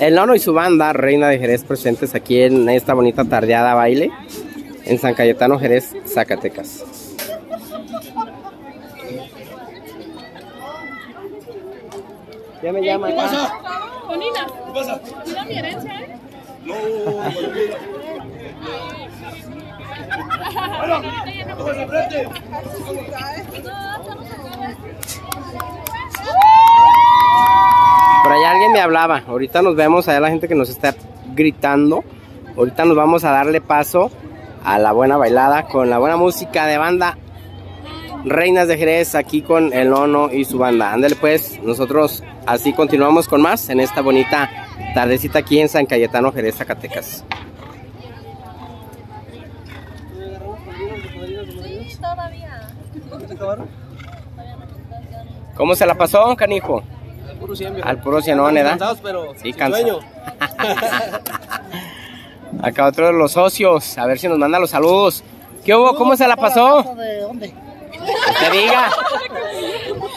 El Nono y su banda, Reina de Jerez, presentes aquí en esta bonita tardeada baile en San Cayetano, Jerez, Zacatecas. Ya me llama. ¿Qué pasa? Polina, ¿Qué pasa? cuida mi herencia, ¿eh? No, Ahorita ya no vamos al frente. Por allá alguien me hablaba. Ahorita nos vemos allá la gente que nos está gritando. Ahorita nos vamos a darle paso a la buena bailada con la buena música de banda Reinas de Jerez aquí con el Nono y su banda. Ándale pues, nosotros así continuamos con más en esta bonita tardecita aquí en San Cayetano, Jerez, Zacatecas. Sí, todavía. ¿Cómo se la pasó, canijo? Al puro cienón, ¿eh? pero Sí, cansa. Acá otro de los socios, a ver si nos manda los saludos. ¿Qué hubo? ¿Cómo se la pasó? ¿De dónde? Usted diga.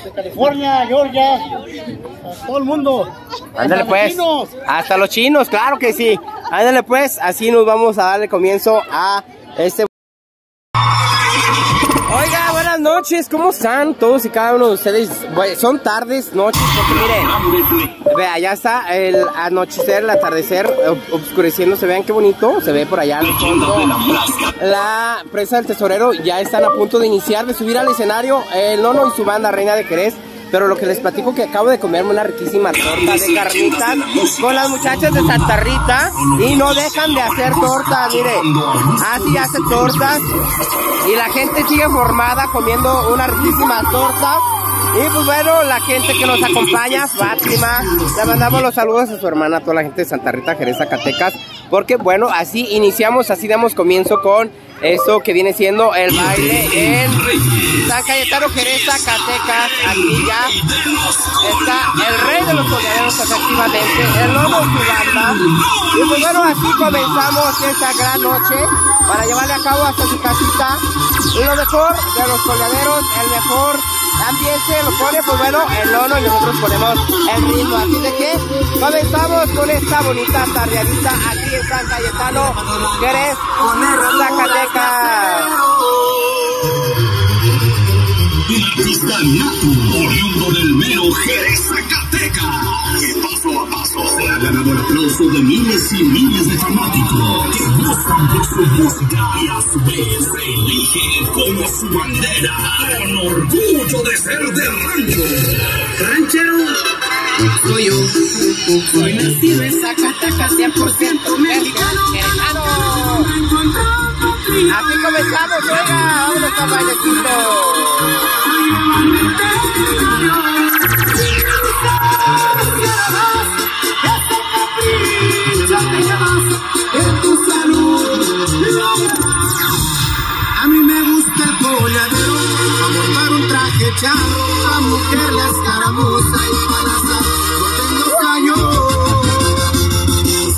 De California, Georgia, a todo el mundo. Ándale Hasta los pues. chinos. Hasta los chinos, claro que sí. Ándale pues, así nos vamos a darle comienzo a este. Noches, ¿cómo están todos y cada uno de ustedes? Son tardes, noches, porque miren, vea, ya está el anochecer, el atardecer, ob- obscureciéndose, vean qué bonito, se ve por allá. La presa del tesorero ya están a punto de iniciar, de subir al escenario, el nono y su banda Reina de Jerez. Pero lo que les platico que acabo de comerme una riquísima torta de carnitas con las muchachas de Santa Rita y no dejan de hacer tortas, mire, así hace tortas. Y la gente sigue formada comiendo una riquísima torta. Y pues bueno, la gente que nos acompaña, Fátima, le mandamos los saludos a su hermana, a toda la gente de Santa Rita, Jerez, Zacatecas, porque bueno, así iniciamos, así damos comienzo con esto que viene siendo el baile en San Cayetano, Jerez, Zacatecas, aquí ya está el rey de los colgaderos efectivamente, el lobo y su banda. Y pues bueno, así comenzamos esta gran noche para llevarle a cabo hasta su casita lo mejor de los colgaderos, el mejor también se lo pone, pues bueno, el lono y nosotros ponemos el ritmo. Así de que comenzamos con esta bonita tardeadita aquí en San Cayetano, Jerez, Zacatecas. El artista oriundo del mero Jerez, Zacatecas. Ganado el aplauso de miles y miles de fanáticos que gozan de su música y a su vez se eligen como su bandera. Con orgullo de ser de rancho. Ranchero, soy yo. Soy nacido en Zacatecas, 100% mexicano. Así comenzamos, oiga, vámonos a bailecito. El colladero, a montar un traje charro, a mujer la escaramuza y palaza, no tengo callo.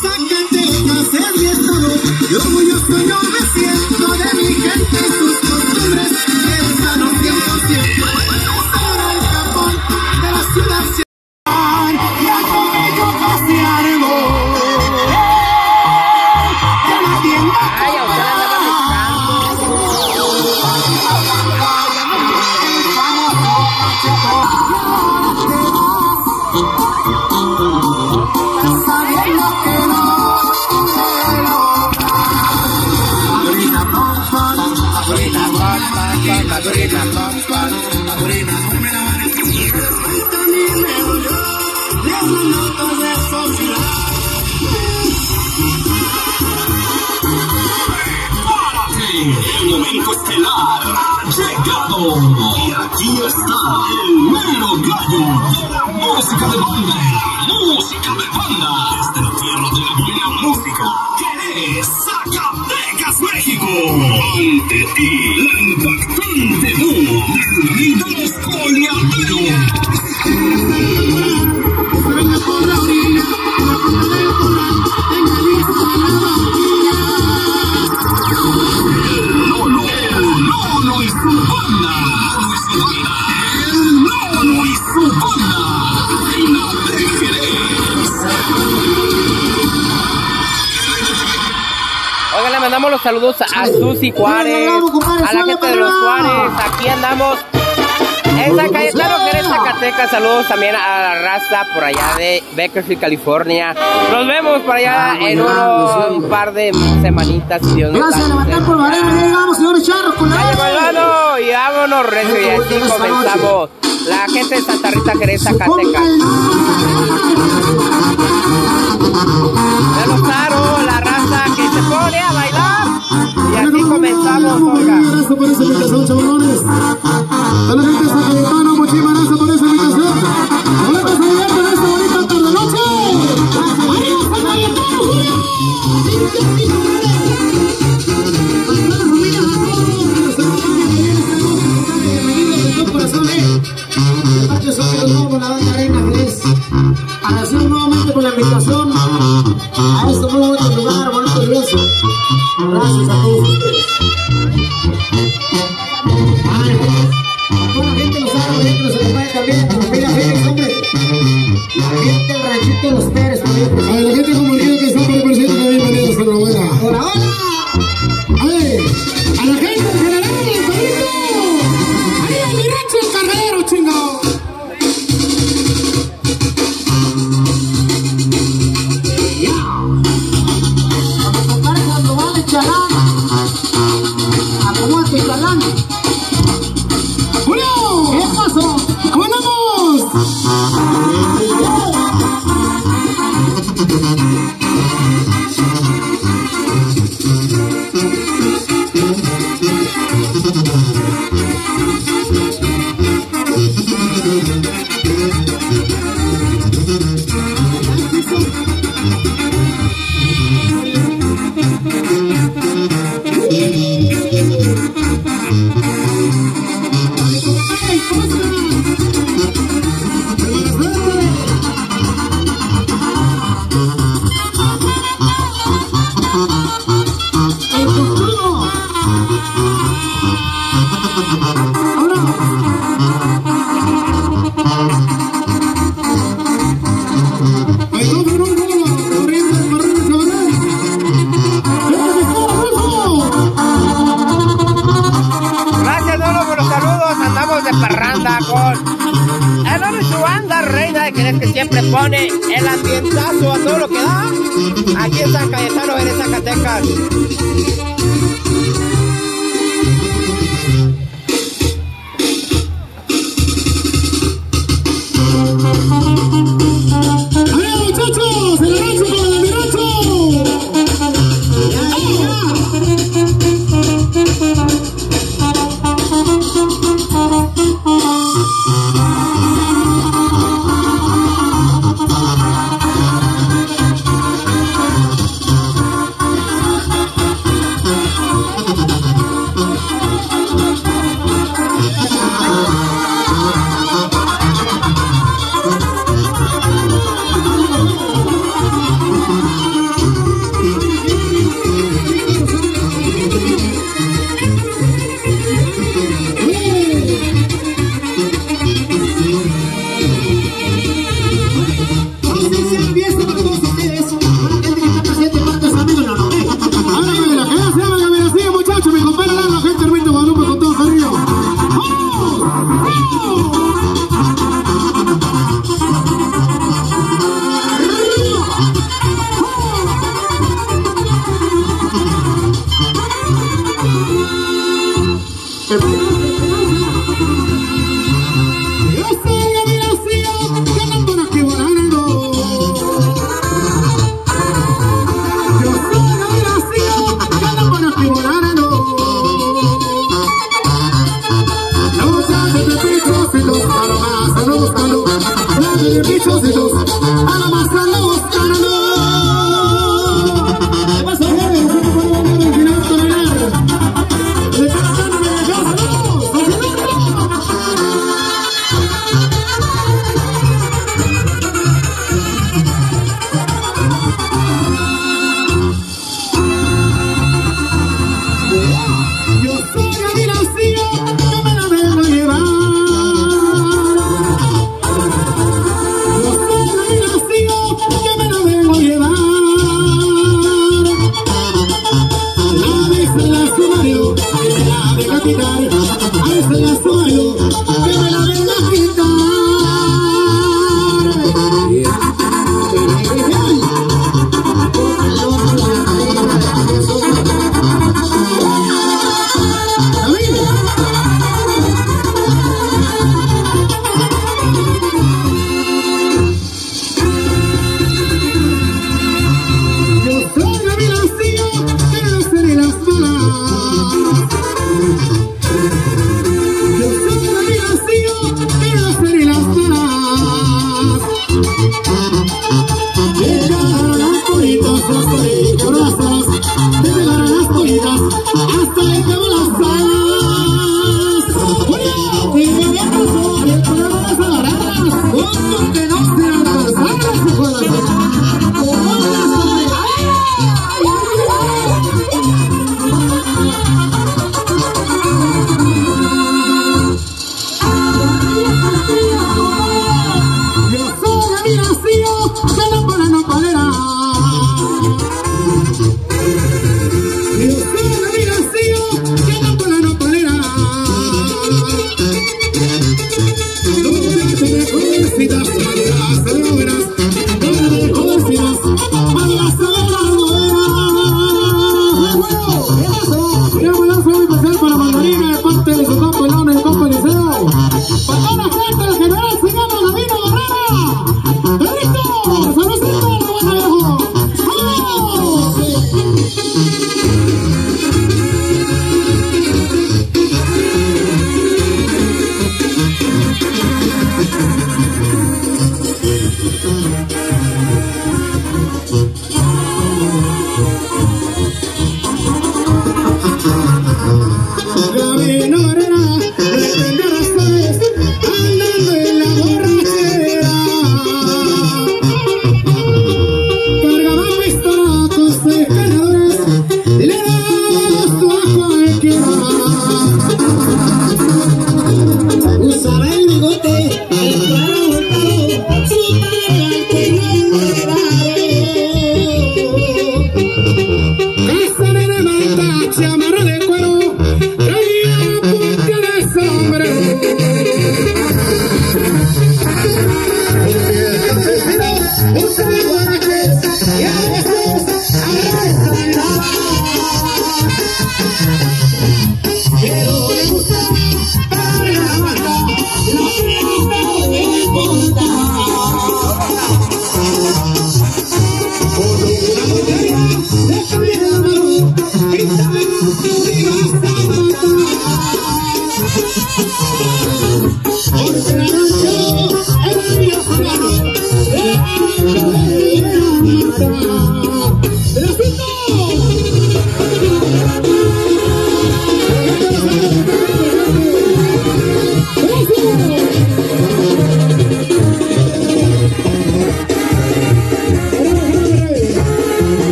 Zacatecas es mi estado, y orgulloso yo me siento de mi gente y sus costumbres, están los tiempos siempre. Y aquí está el mero gallo de la música de banda. Música de banda. Desde la tierra de la buena música. Que es Zacatecas, México. Ante ti, la saludos a Susi Juárez, a la gente de los Juárez. Aquí andamos en San Cayetano, Jerez, Zacatecas. Saludos también a la raza por allá de Bakersfield, California. Nos vemos por allá en uno- un par de semanitas. Si Dios nos Gracias, levantar por Varela, ya llegamos, señores charros, con lado y vámonos recio y así comenzamos. La gente de Santa Rita, Jerez, Zacatecas. Por esa invitación, chavalones. A la gente de San Cayetano, muchísimas gracias por esa invitación. Nos vamos a llegar con esta bonita tarde noche. ¡Arriba, San Cayetano, Julio! Agradecer nuevamente por la invitación queridas, queridas. Hasta.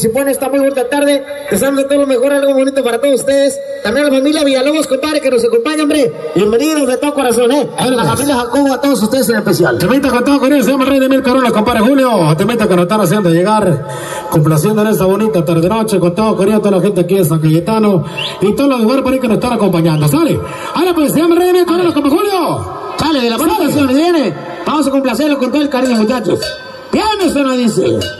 Participó en esta muy bonita tarde. Deseando todo lo mejor, algo bonito para todos ustedes. También a la familia Villalobos, compadre, que nos acompaña, hombre. Bienvenidos de todo corazón, ¿eh? A la familia Jacobo, a todos ustedes en especial. Te meto con todo con se llama Rey de Mil Coronas, compadre Julio. Te meto que nos están haciendo llegar, complaciendo en esta bonita tarde noche, con todo cariño a toda la gente aquí de San Cayetano y todos los lugares por ahí que nos están acompañando. ¿Sale? Ahora pues, se llama Rey de Mil Coronas, compadre Julio. Sale de la canción, viene. Vamos a complacerlo con todo el cariño, muchachos. Bien, eso nos dice.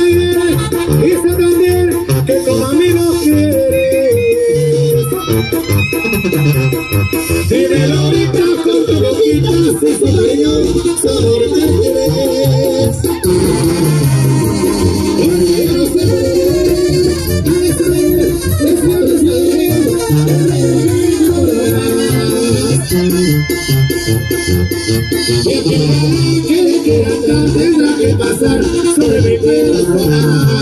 Que entrar tendrá que pasar sobre mi Dímelo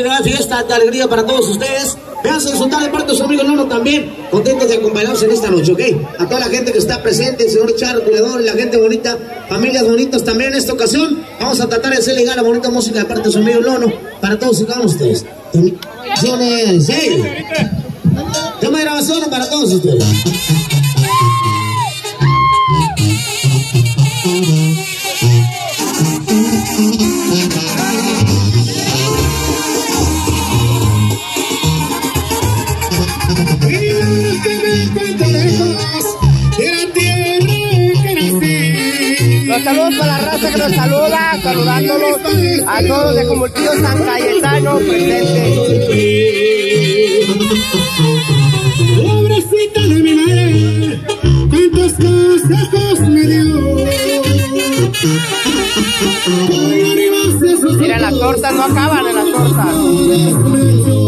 noche de fiesta, de alegría para todos ustedes. Véanse a disfrutar de parte de su amigo Nono también. Contentos de acompañarnos en esta noche, ¿ok? A toda la gente que está presente, el señor Char, cuidador y la gente bonita, familias bonitas también en esta ocasión. Vamos a tratar de hacer llegar la bonita música de parte de su amigo Nono para todos y cada uno de ustedes. Canciones, sí. Tema de grabación para todos ustedes. a todos los de Comultivo San Cayetano presente. Pobrecita de. Mira, las tortas no acaban en las tortas.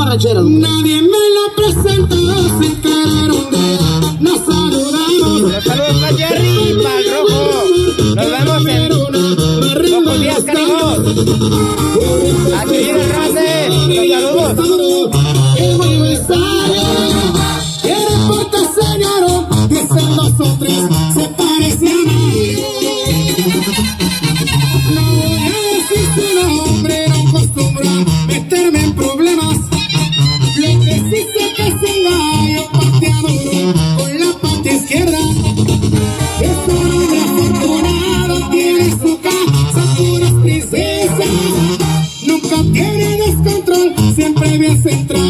Nadie me la presentó sin querer un día. Nos saludamos. Saludos a Jerry, pal rojo. Nos vemos en pocos días, carigos. Aquí viene el race. Saludos. El aniversario. Quiere portarse señor. Dicen los. Se parece a mí. sempre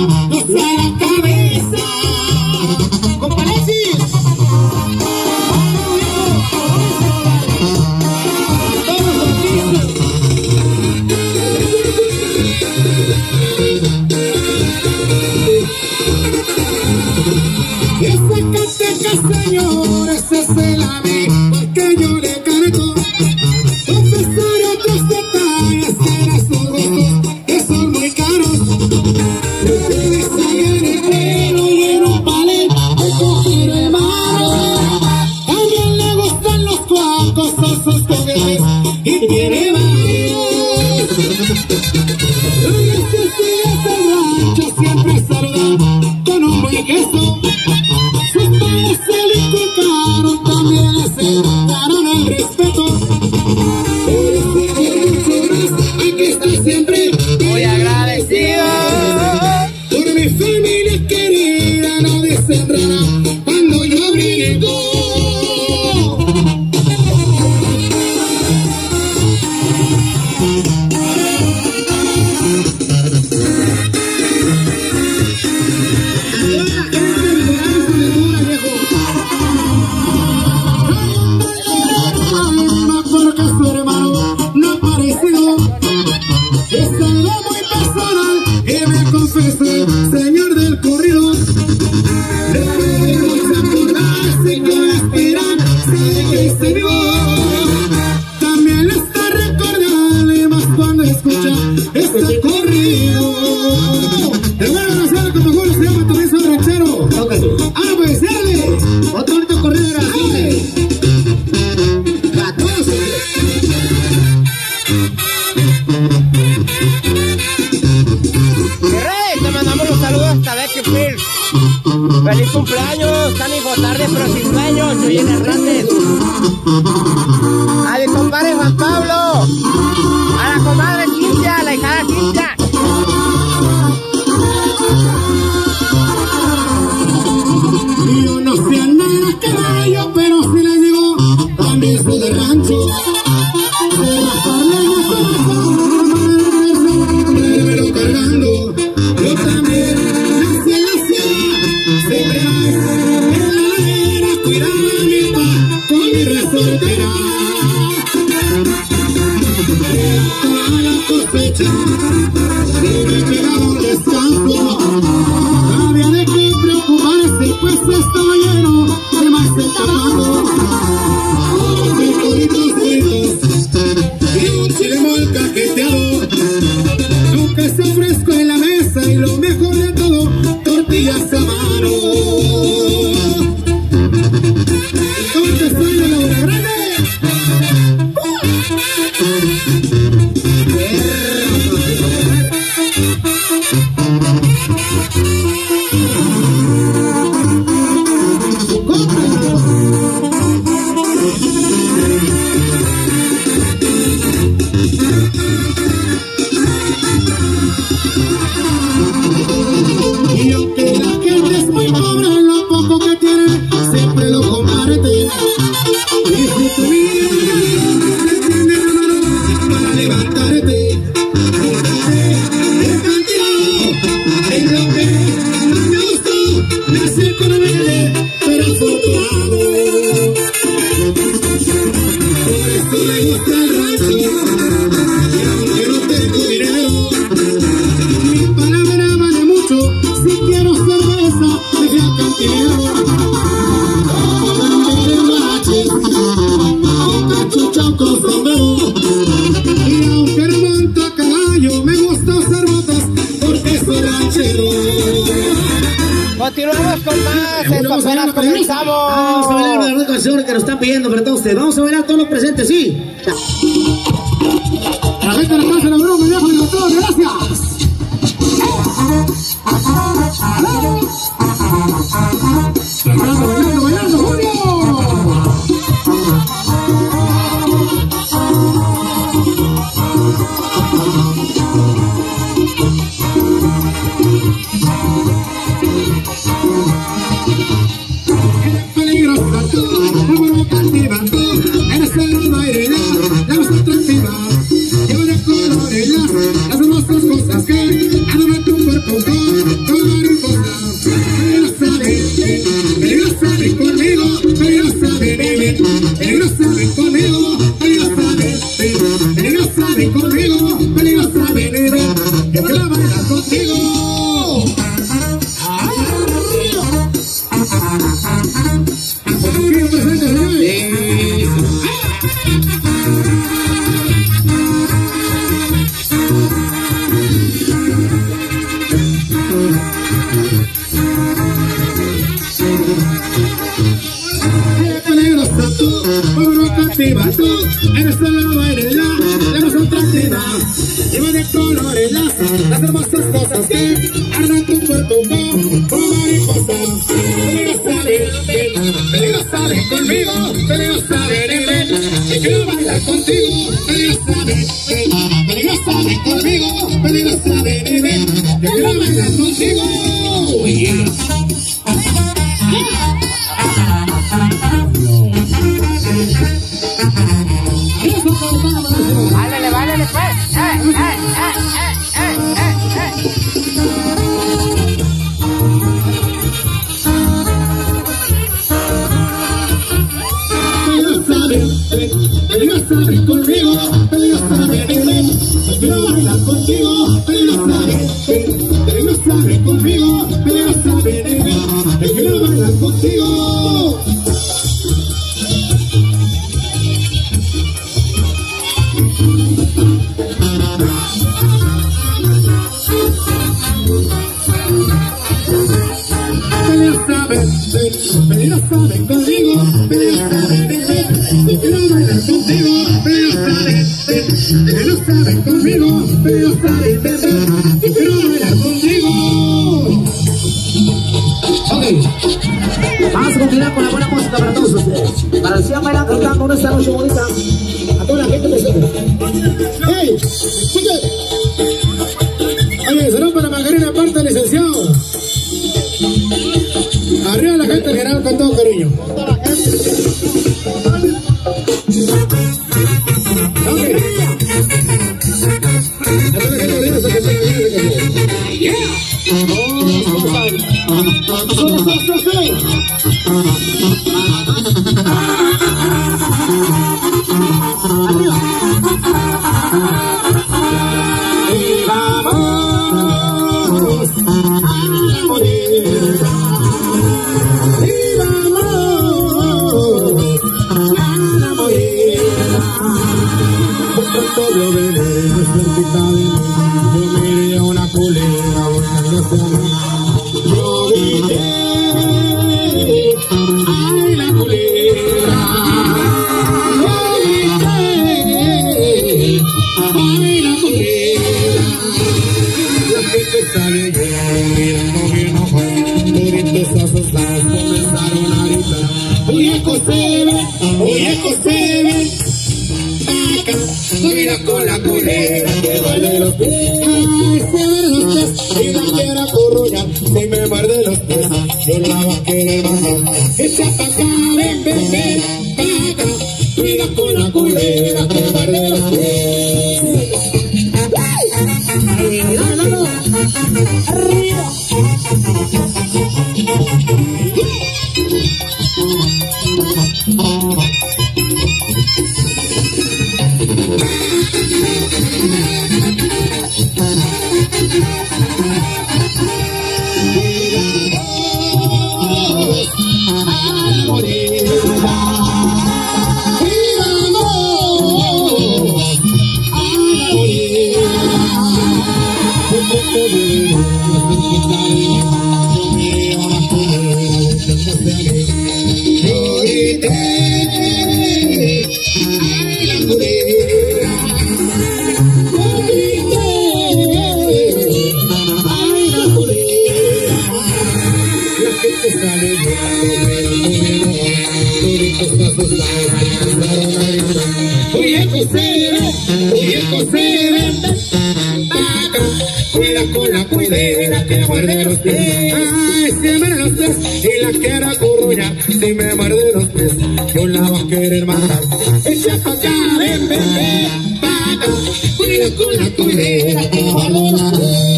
y si me hace y la quiera coruña, si me muerde los pies, yo la voy a querer matar. Echa pa' acá, ven, ven, ven, pa' acá, cuida con la culera que valoraré.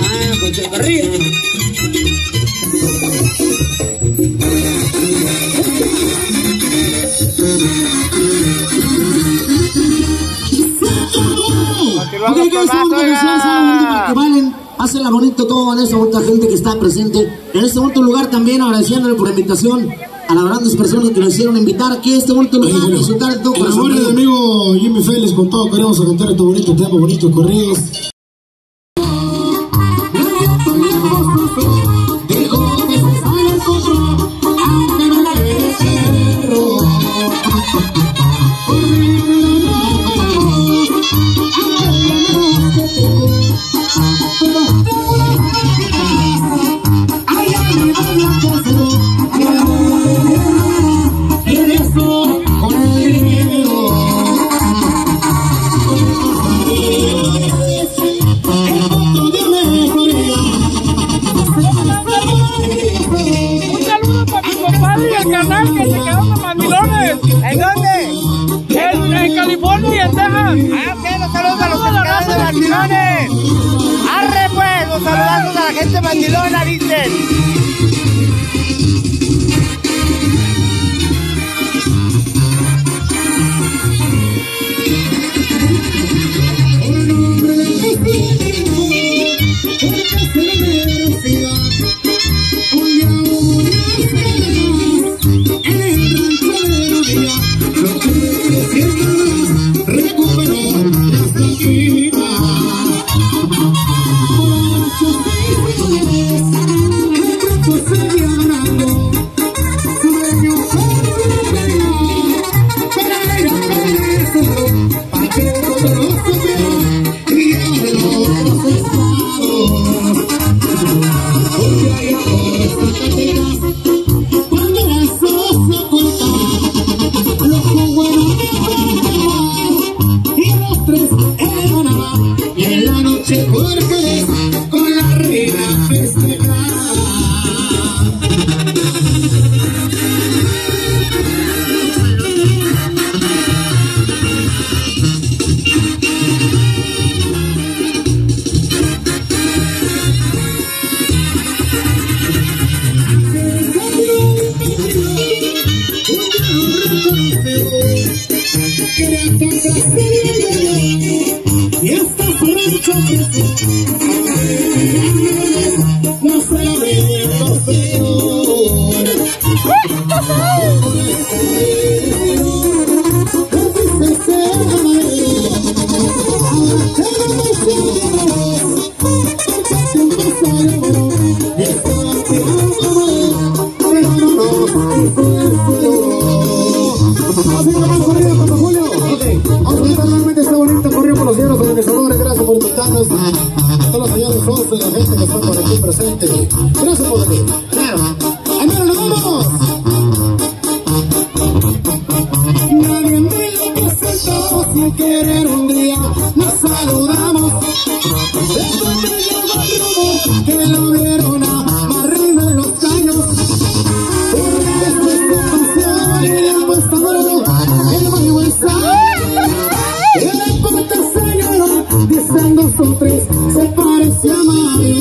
¡Ay, con Porque cada estamos organizados a la última que valen, hacen la bonito todo en esa mucha gente que está presente. En este bonito lugar también agradeciéndole por la invitación a las grandes personas que nos hicieron invitar aquí a este bonito lugar a disfrutar de todo. Amigo Jimmy Félix, con todo queremos contar este bonito tema, bonitos corridos. los gente que fueron por aquí presentes. Gracias por venir. Claro. ¿eh? ¡Amén, nos vamos! Nadie me presentamos sin querer un día. Nos saludamos. Esto que lo vieron a barriendo en los caños. Por el y el puesto morado, el marihuana. Era con esta señora, diciendo sonrisa. ಸಮಾಯ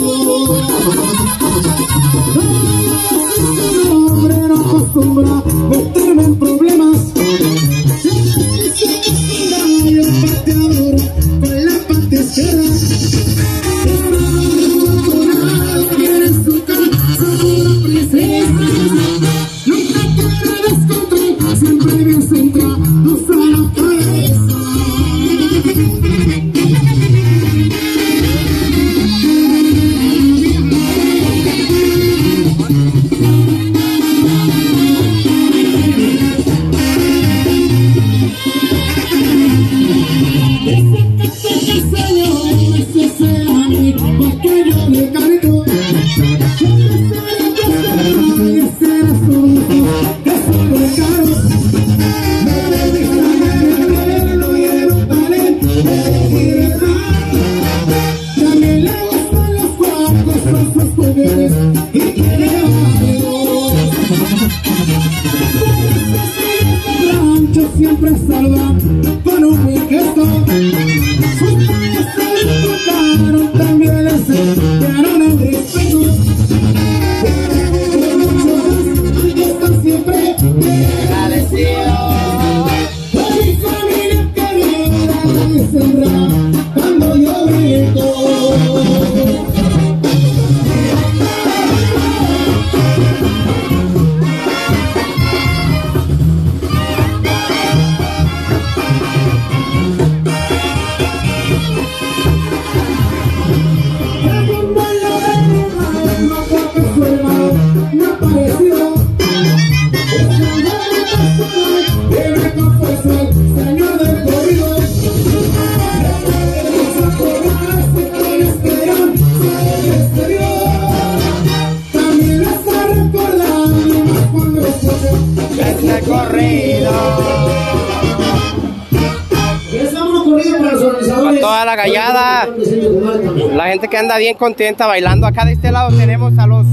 bien contenta bailando. Acá de este lado tenemos a los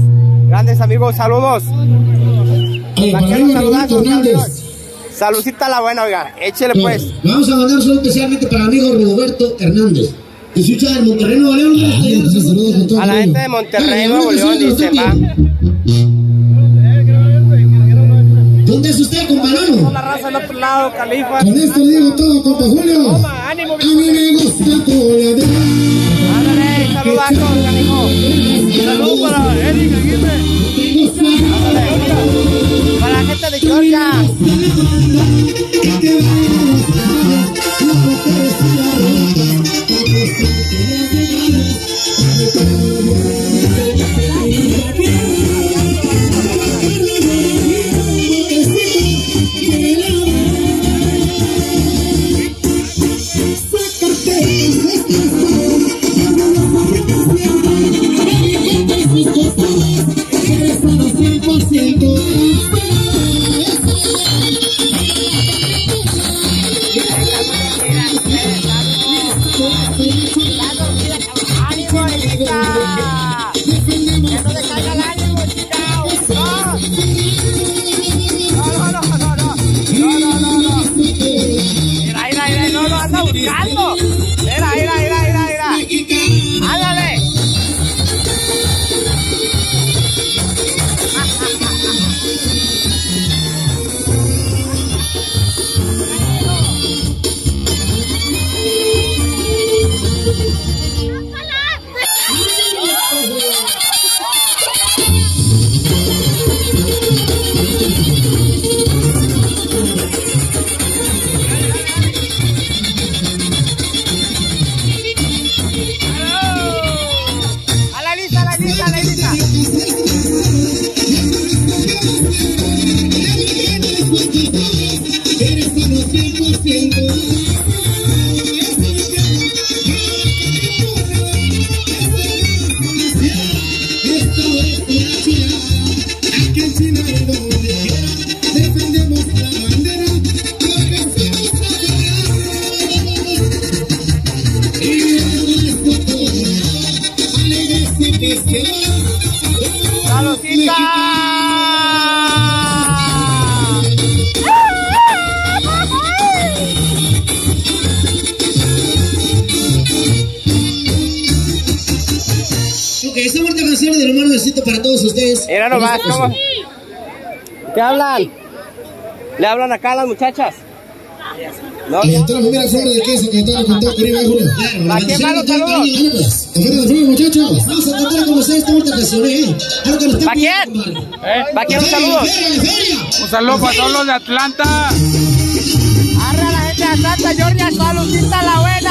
grandes amigos. Saludos. Alvarado la buena, oiga. Échele pues. Vamos a mandar solo especialmente para amigo Roberto Hernández. Y escucha del Monterrey Nuevo León. A la gente de Monterrey Nuevo León dice, ¿Dónde es usted, compadrón? la raza del otro lado, Califa. Con esto le digo todo, compa Julio. Toma, ánimo, A mí me gusta saludazos, canijo. Saludos para Eric. Para la gente de Georgia. ¿Le hablan acá las muchachas? ¿No? Y entonces, primera flor de queso que están con todo querido Julio. ¿A quién más los saludos? Oferta de flor, muchachos. Vamos a cantar con ustedes esta bonita canción, ¿eh? ¿Eh? ¿Para quién los saludos? ¡Feria, feria! Un saludo para todos los de Atlanta. Arra la gente de Atlanta, Georgia, saludcita a la buena.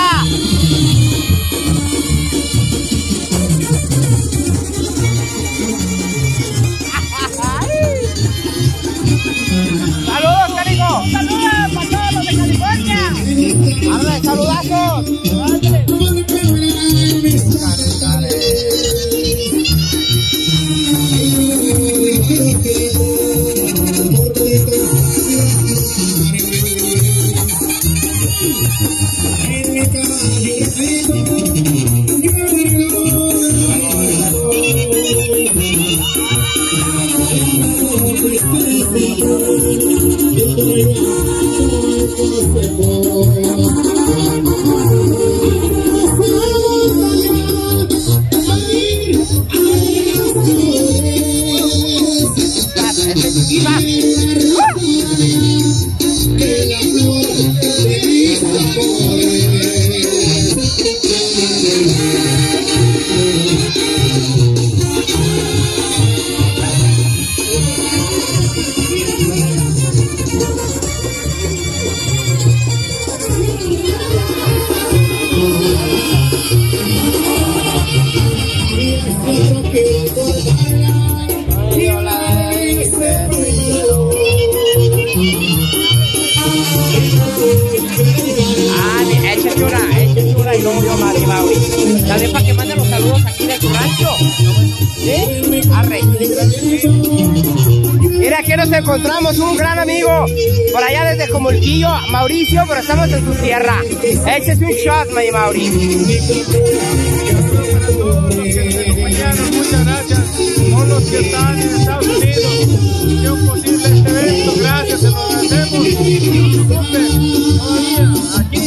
Un gran amigo por allá desde Comulquillo, Mauricio, pero estamos en su tierra. Échese un shot, mi Mauri. Muchas gracias. gracias a todos los que están en Estados Unidos. Hicieron posible este evento. Gracias, se lo agradecemos. Todavía aquí.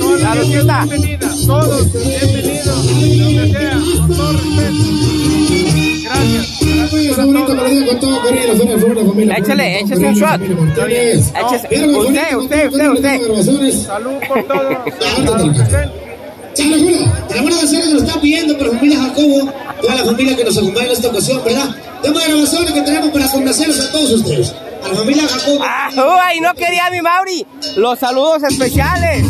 Toda la gente bienvenida. Todos bienvenidos. Que sea. Con todo respeto. Gracias. Esa bonita melodía con todo cariño, la Feria Flor, la familia. Échale, échese un shot. Échese. Usted, usted, usted, usted. Salud por todo. Algunas grabaciones que nos están familia Jacobo, toda la familia que nos acompaña en esta ocasión, ¿verdad? Temas de grabaciones que tenemos para complacerlos a todos ustedes. A la familia Jacobo. Ah, uy, no quería mi Mauri. Los saludos especiales.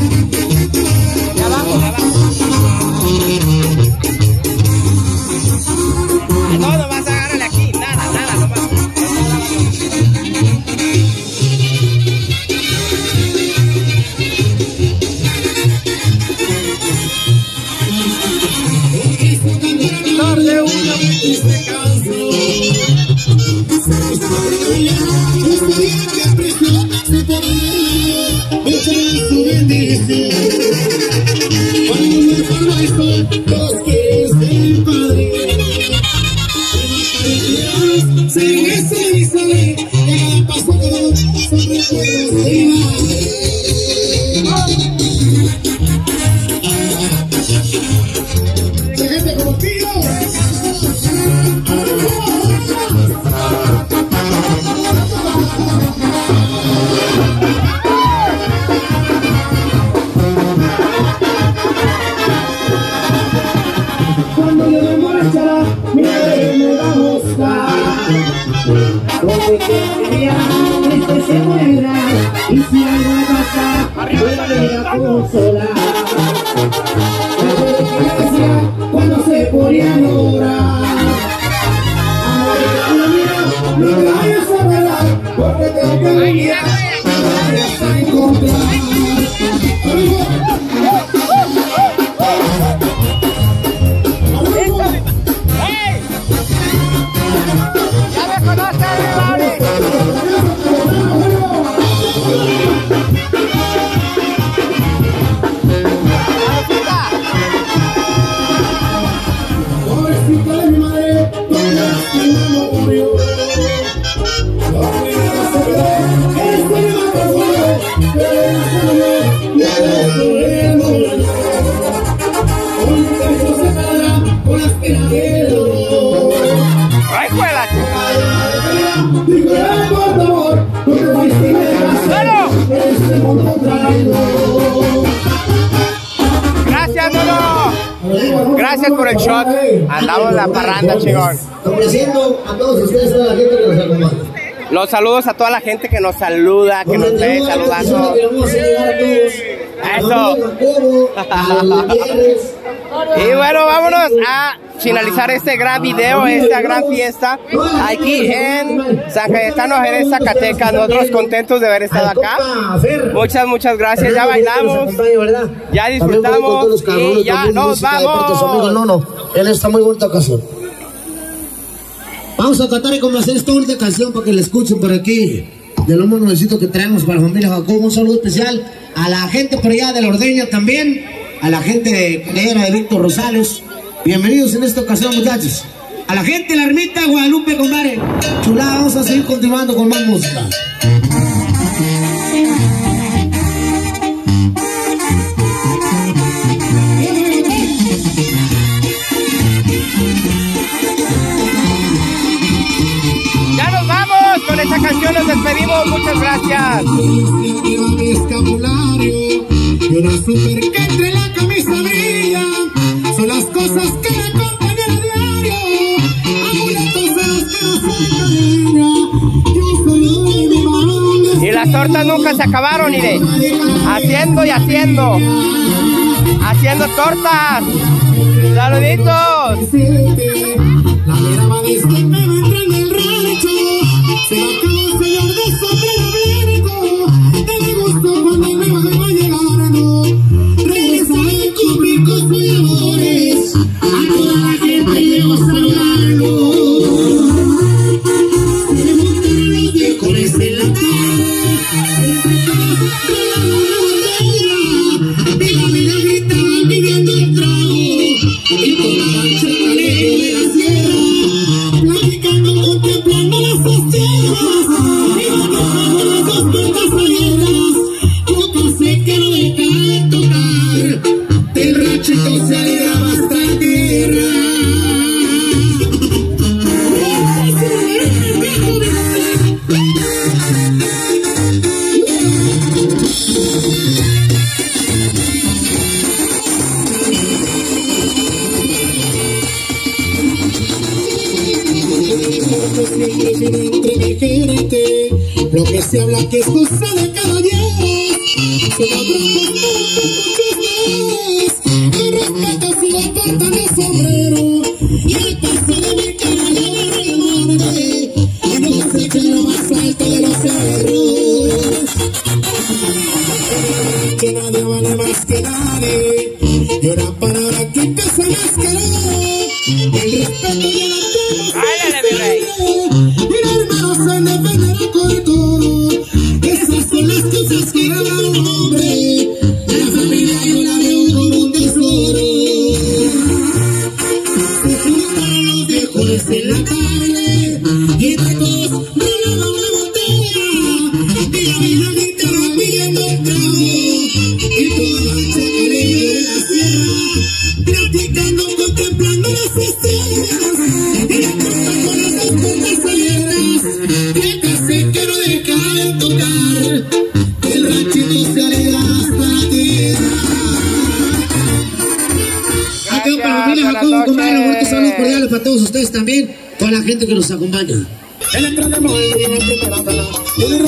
Me pasa, voy a venir a ¡Ay, te fuiste y me dejaste este mundo traidor. Gracias, Nono. Gracias por el shot. Andamos en la parranda, chingón. A todos ustedes, a la gente que nos acompaña. Los saludos a toda la gente que nos saluda, que nos ve saludando. Eso. Y bueno, vámonos a finalizar este gran video, esta gran fiesta aquí en San Cayetano, Jerez, Zacatecas. Nosotros contentos de haber estado acá. Muchas, muchas gracias. Ya bailamos, ya disfrutamos y ya nos vamos. No, no, en esta muy bonita ocasión. Vamos a tratar de complacer esta última canción para que la escuchen por aquí. De lo más nuevecito que traemos para la familia Jacob. Un saludo especial a la gente por allá de la Ordeña también. A la gente de de Víctor Rosales. Bienvenidos en esta ocasión, muchachos. A la gente de la ermita Guadalupe, compadre. Chulada, vamos a seguir continuando con más música. Ya nos vamos, con esta canción nos despedimos. Muchas gracias. Cosas que que yo soy Y las tortas nunca se acabaron, iré. Haciendo y haciendo. Haciendo tortas. Saluditos. se habla que es cosa de caballeros. difícil.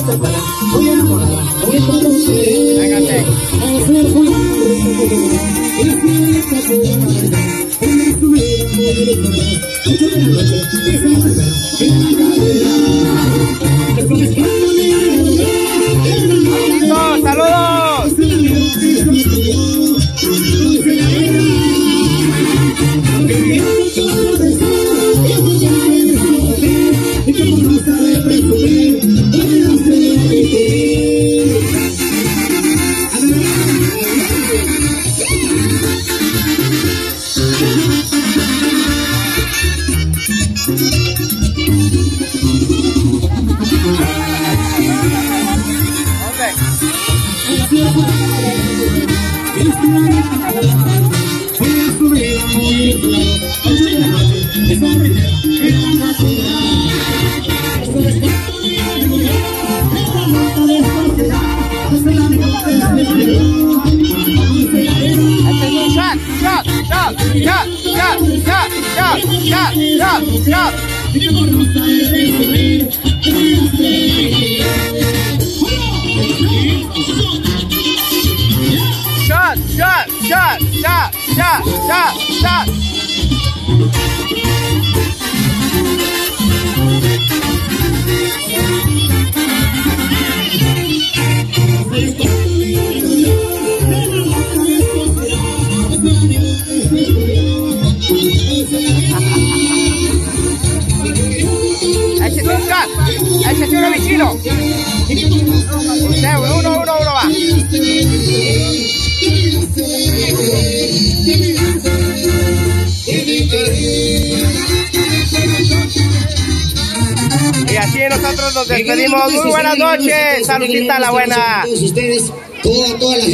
的温。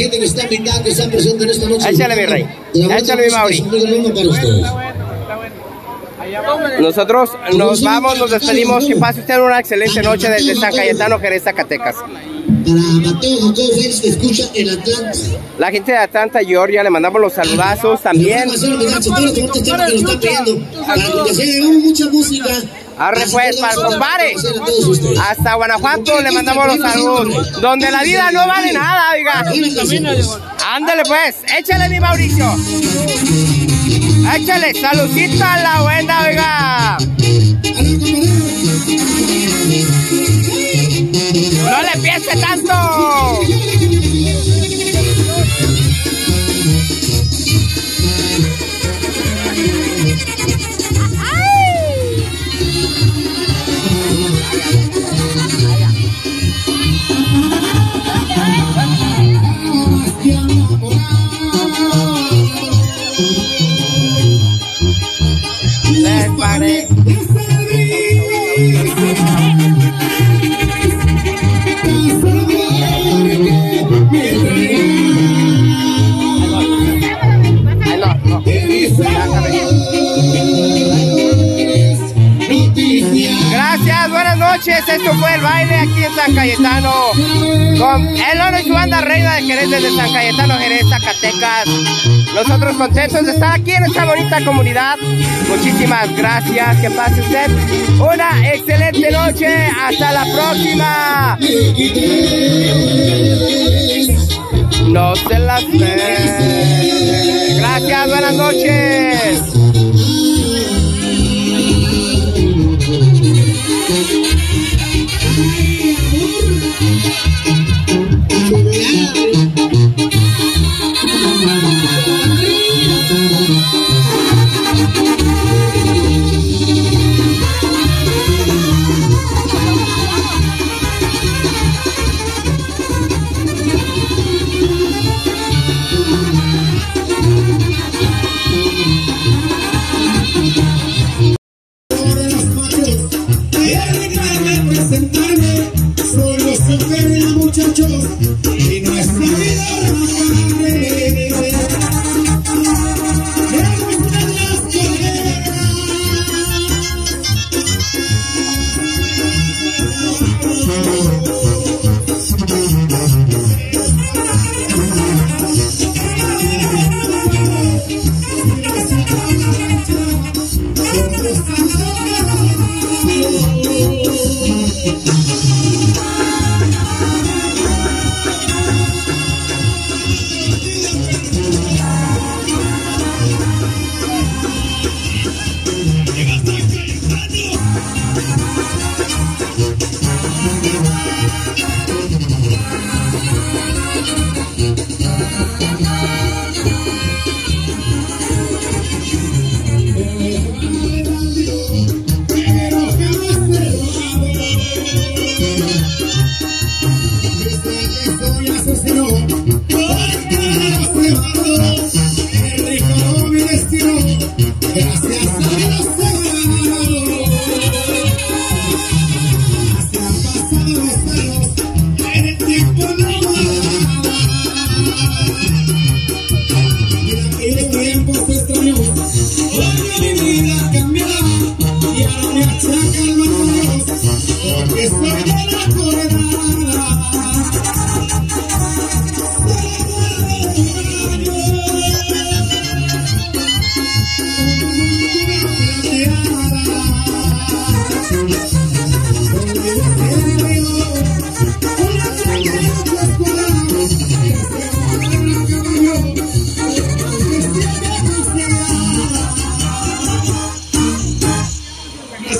gente que está invitada, que está presente en esta noche. Échale, mi rey. Échale, mi Mauri. Nosotros nos vamos, nos despedimos. Que pase usted una excelente noche desde San Cayetano, Jerez, Zacatecas. Para Mateo Jacob Félix que escucha en Atlanta. La gente de Atlanta, Georgia, le mandamos los saludazos también. Para que se mucha música. Arre pues, para compadre. Hasta Guanajuato le mandamos los saludos. Donde la vida no vale nada, oiga. Ándale pues, échale mi Mauricio. Échale, saludcito a la buena, oiga. No le piense tanto. Con el oro y su banda reina de Jerez desde San Cayetano, Jerez, Zacatecas. Nosotros contentos de estar aquí en esta bonita comunidad. Muchísimas gracias. Que pase usted una excelente noche. Hasta la próxima. No se las ve. Gracias, buenas noches.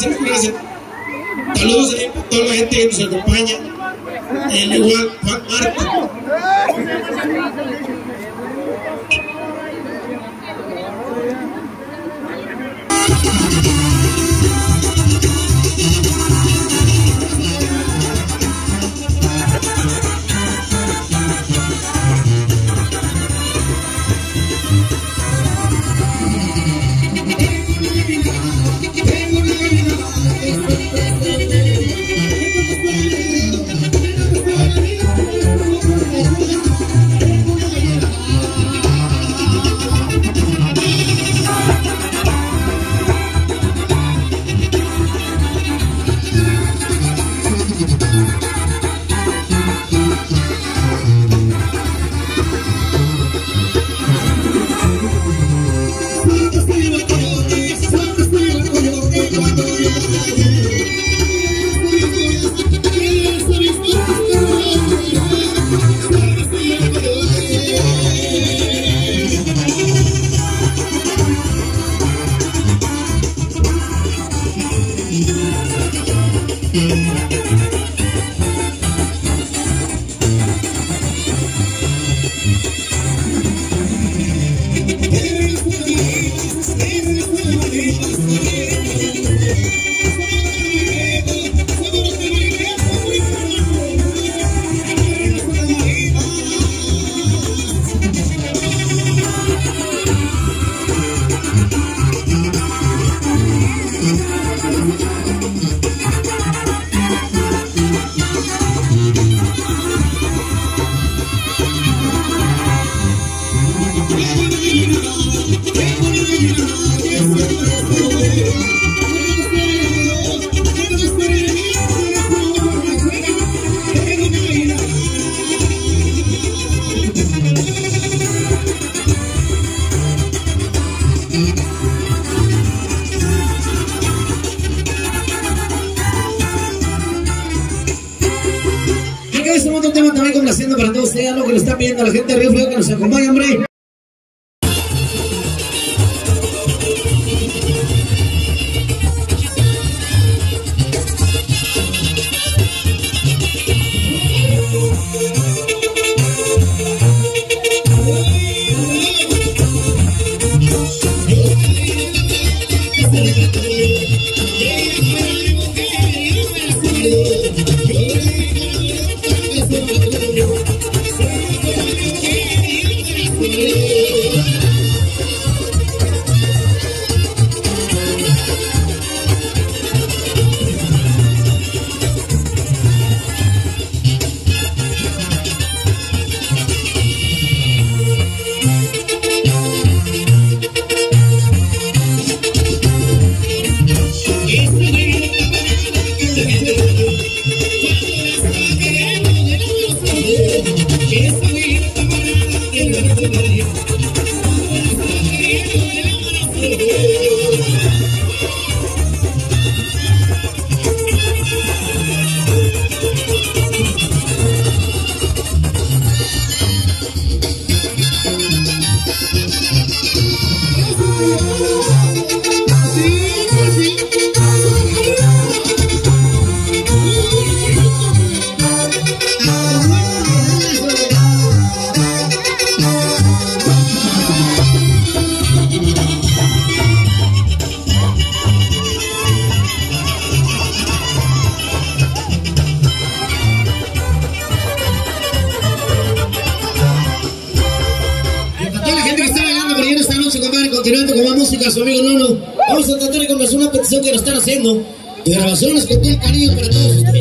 Gracias, gracias. Saludos ahí a toda la gente que nos acompaña. El igual Juan Marco. haciendo de grabaciones con todo el cariño para todos ustedes.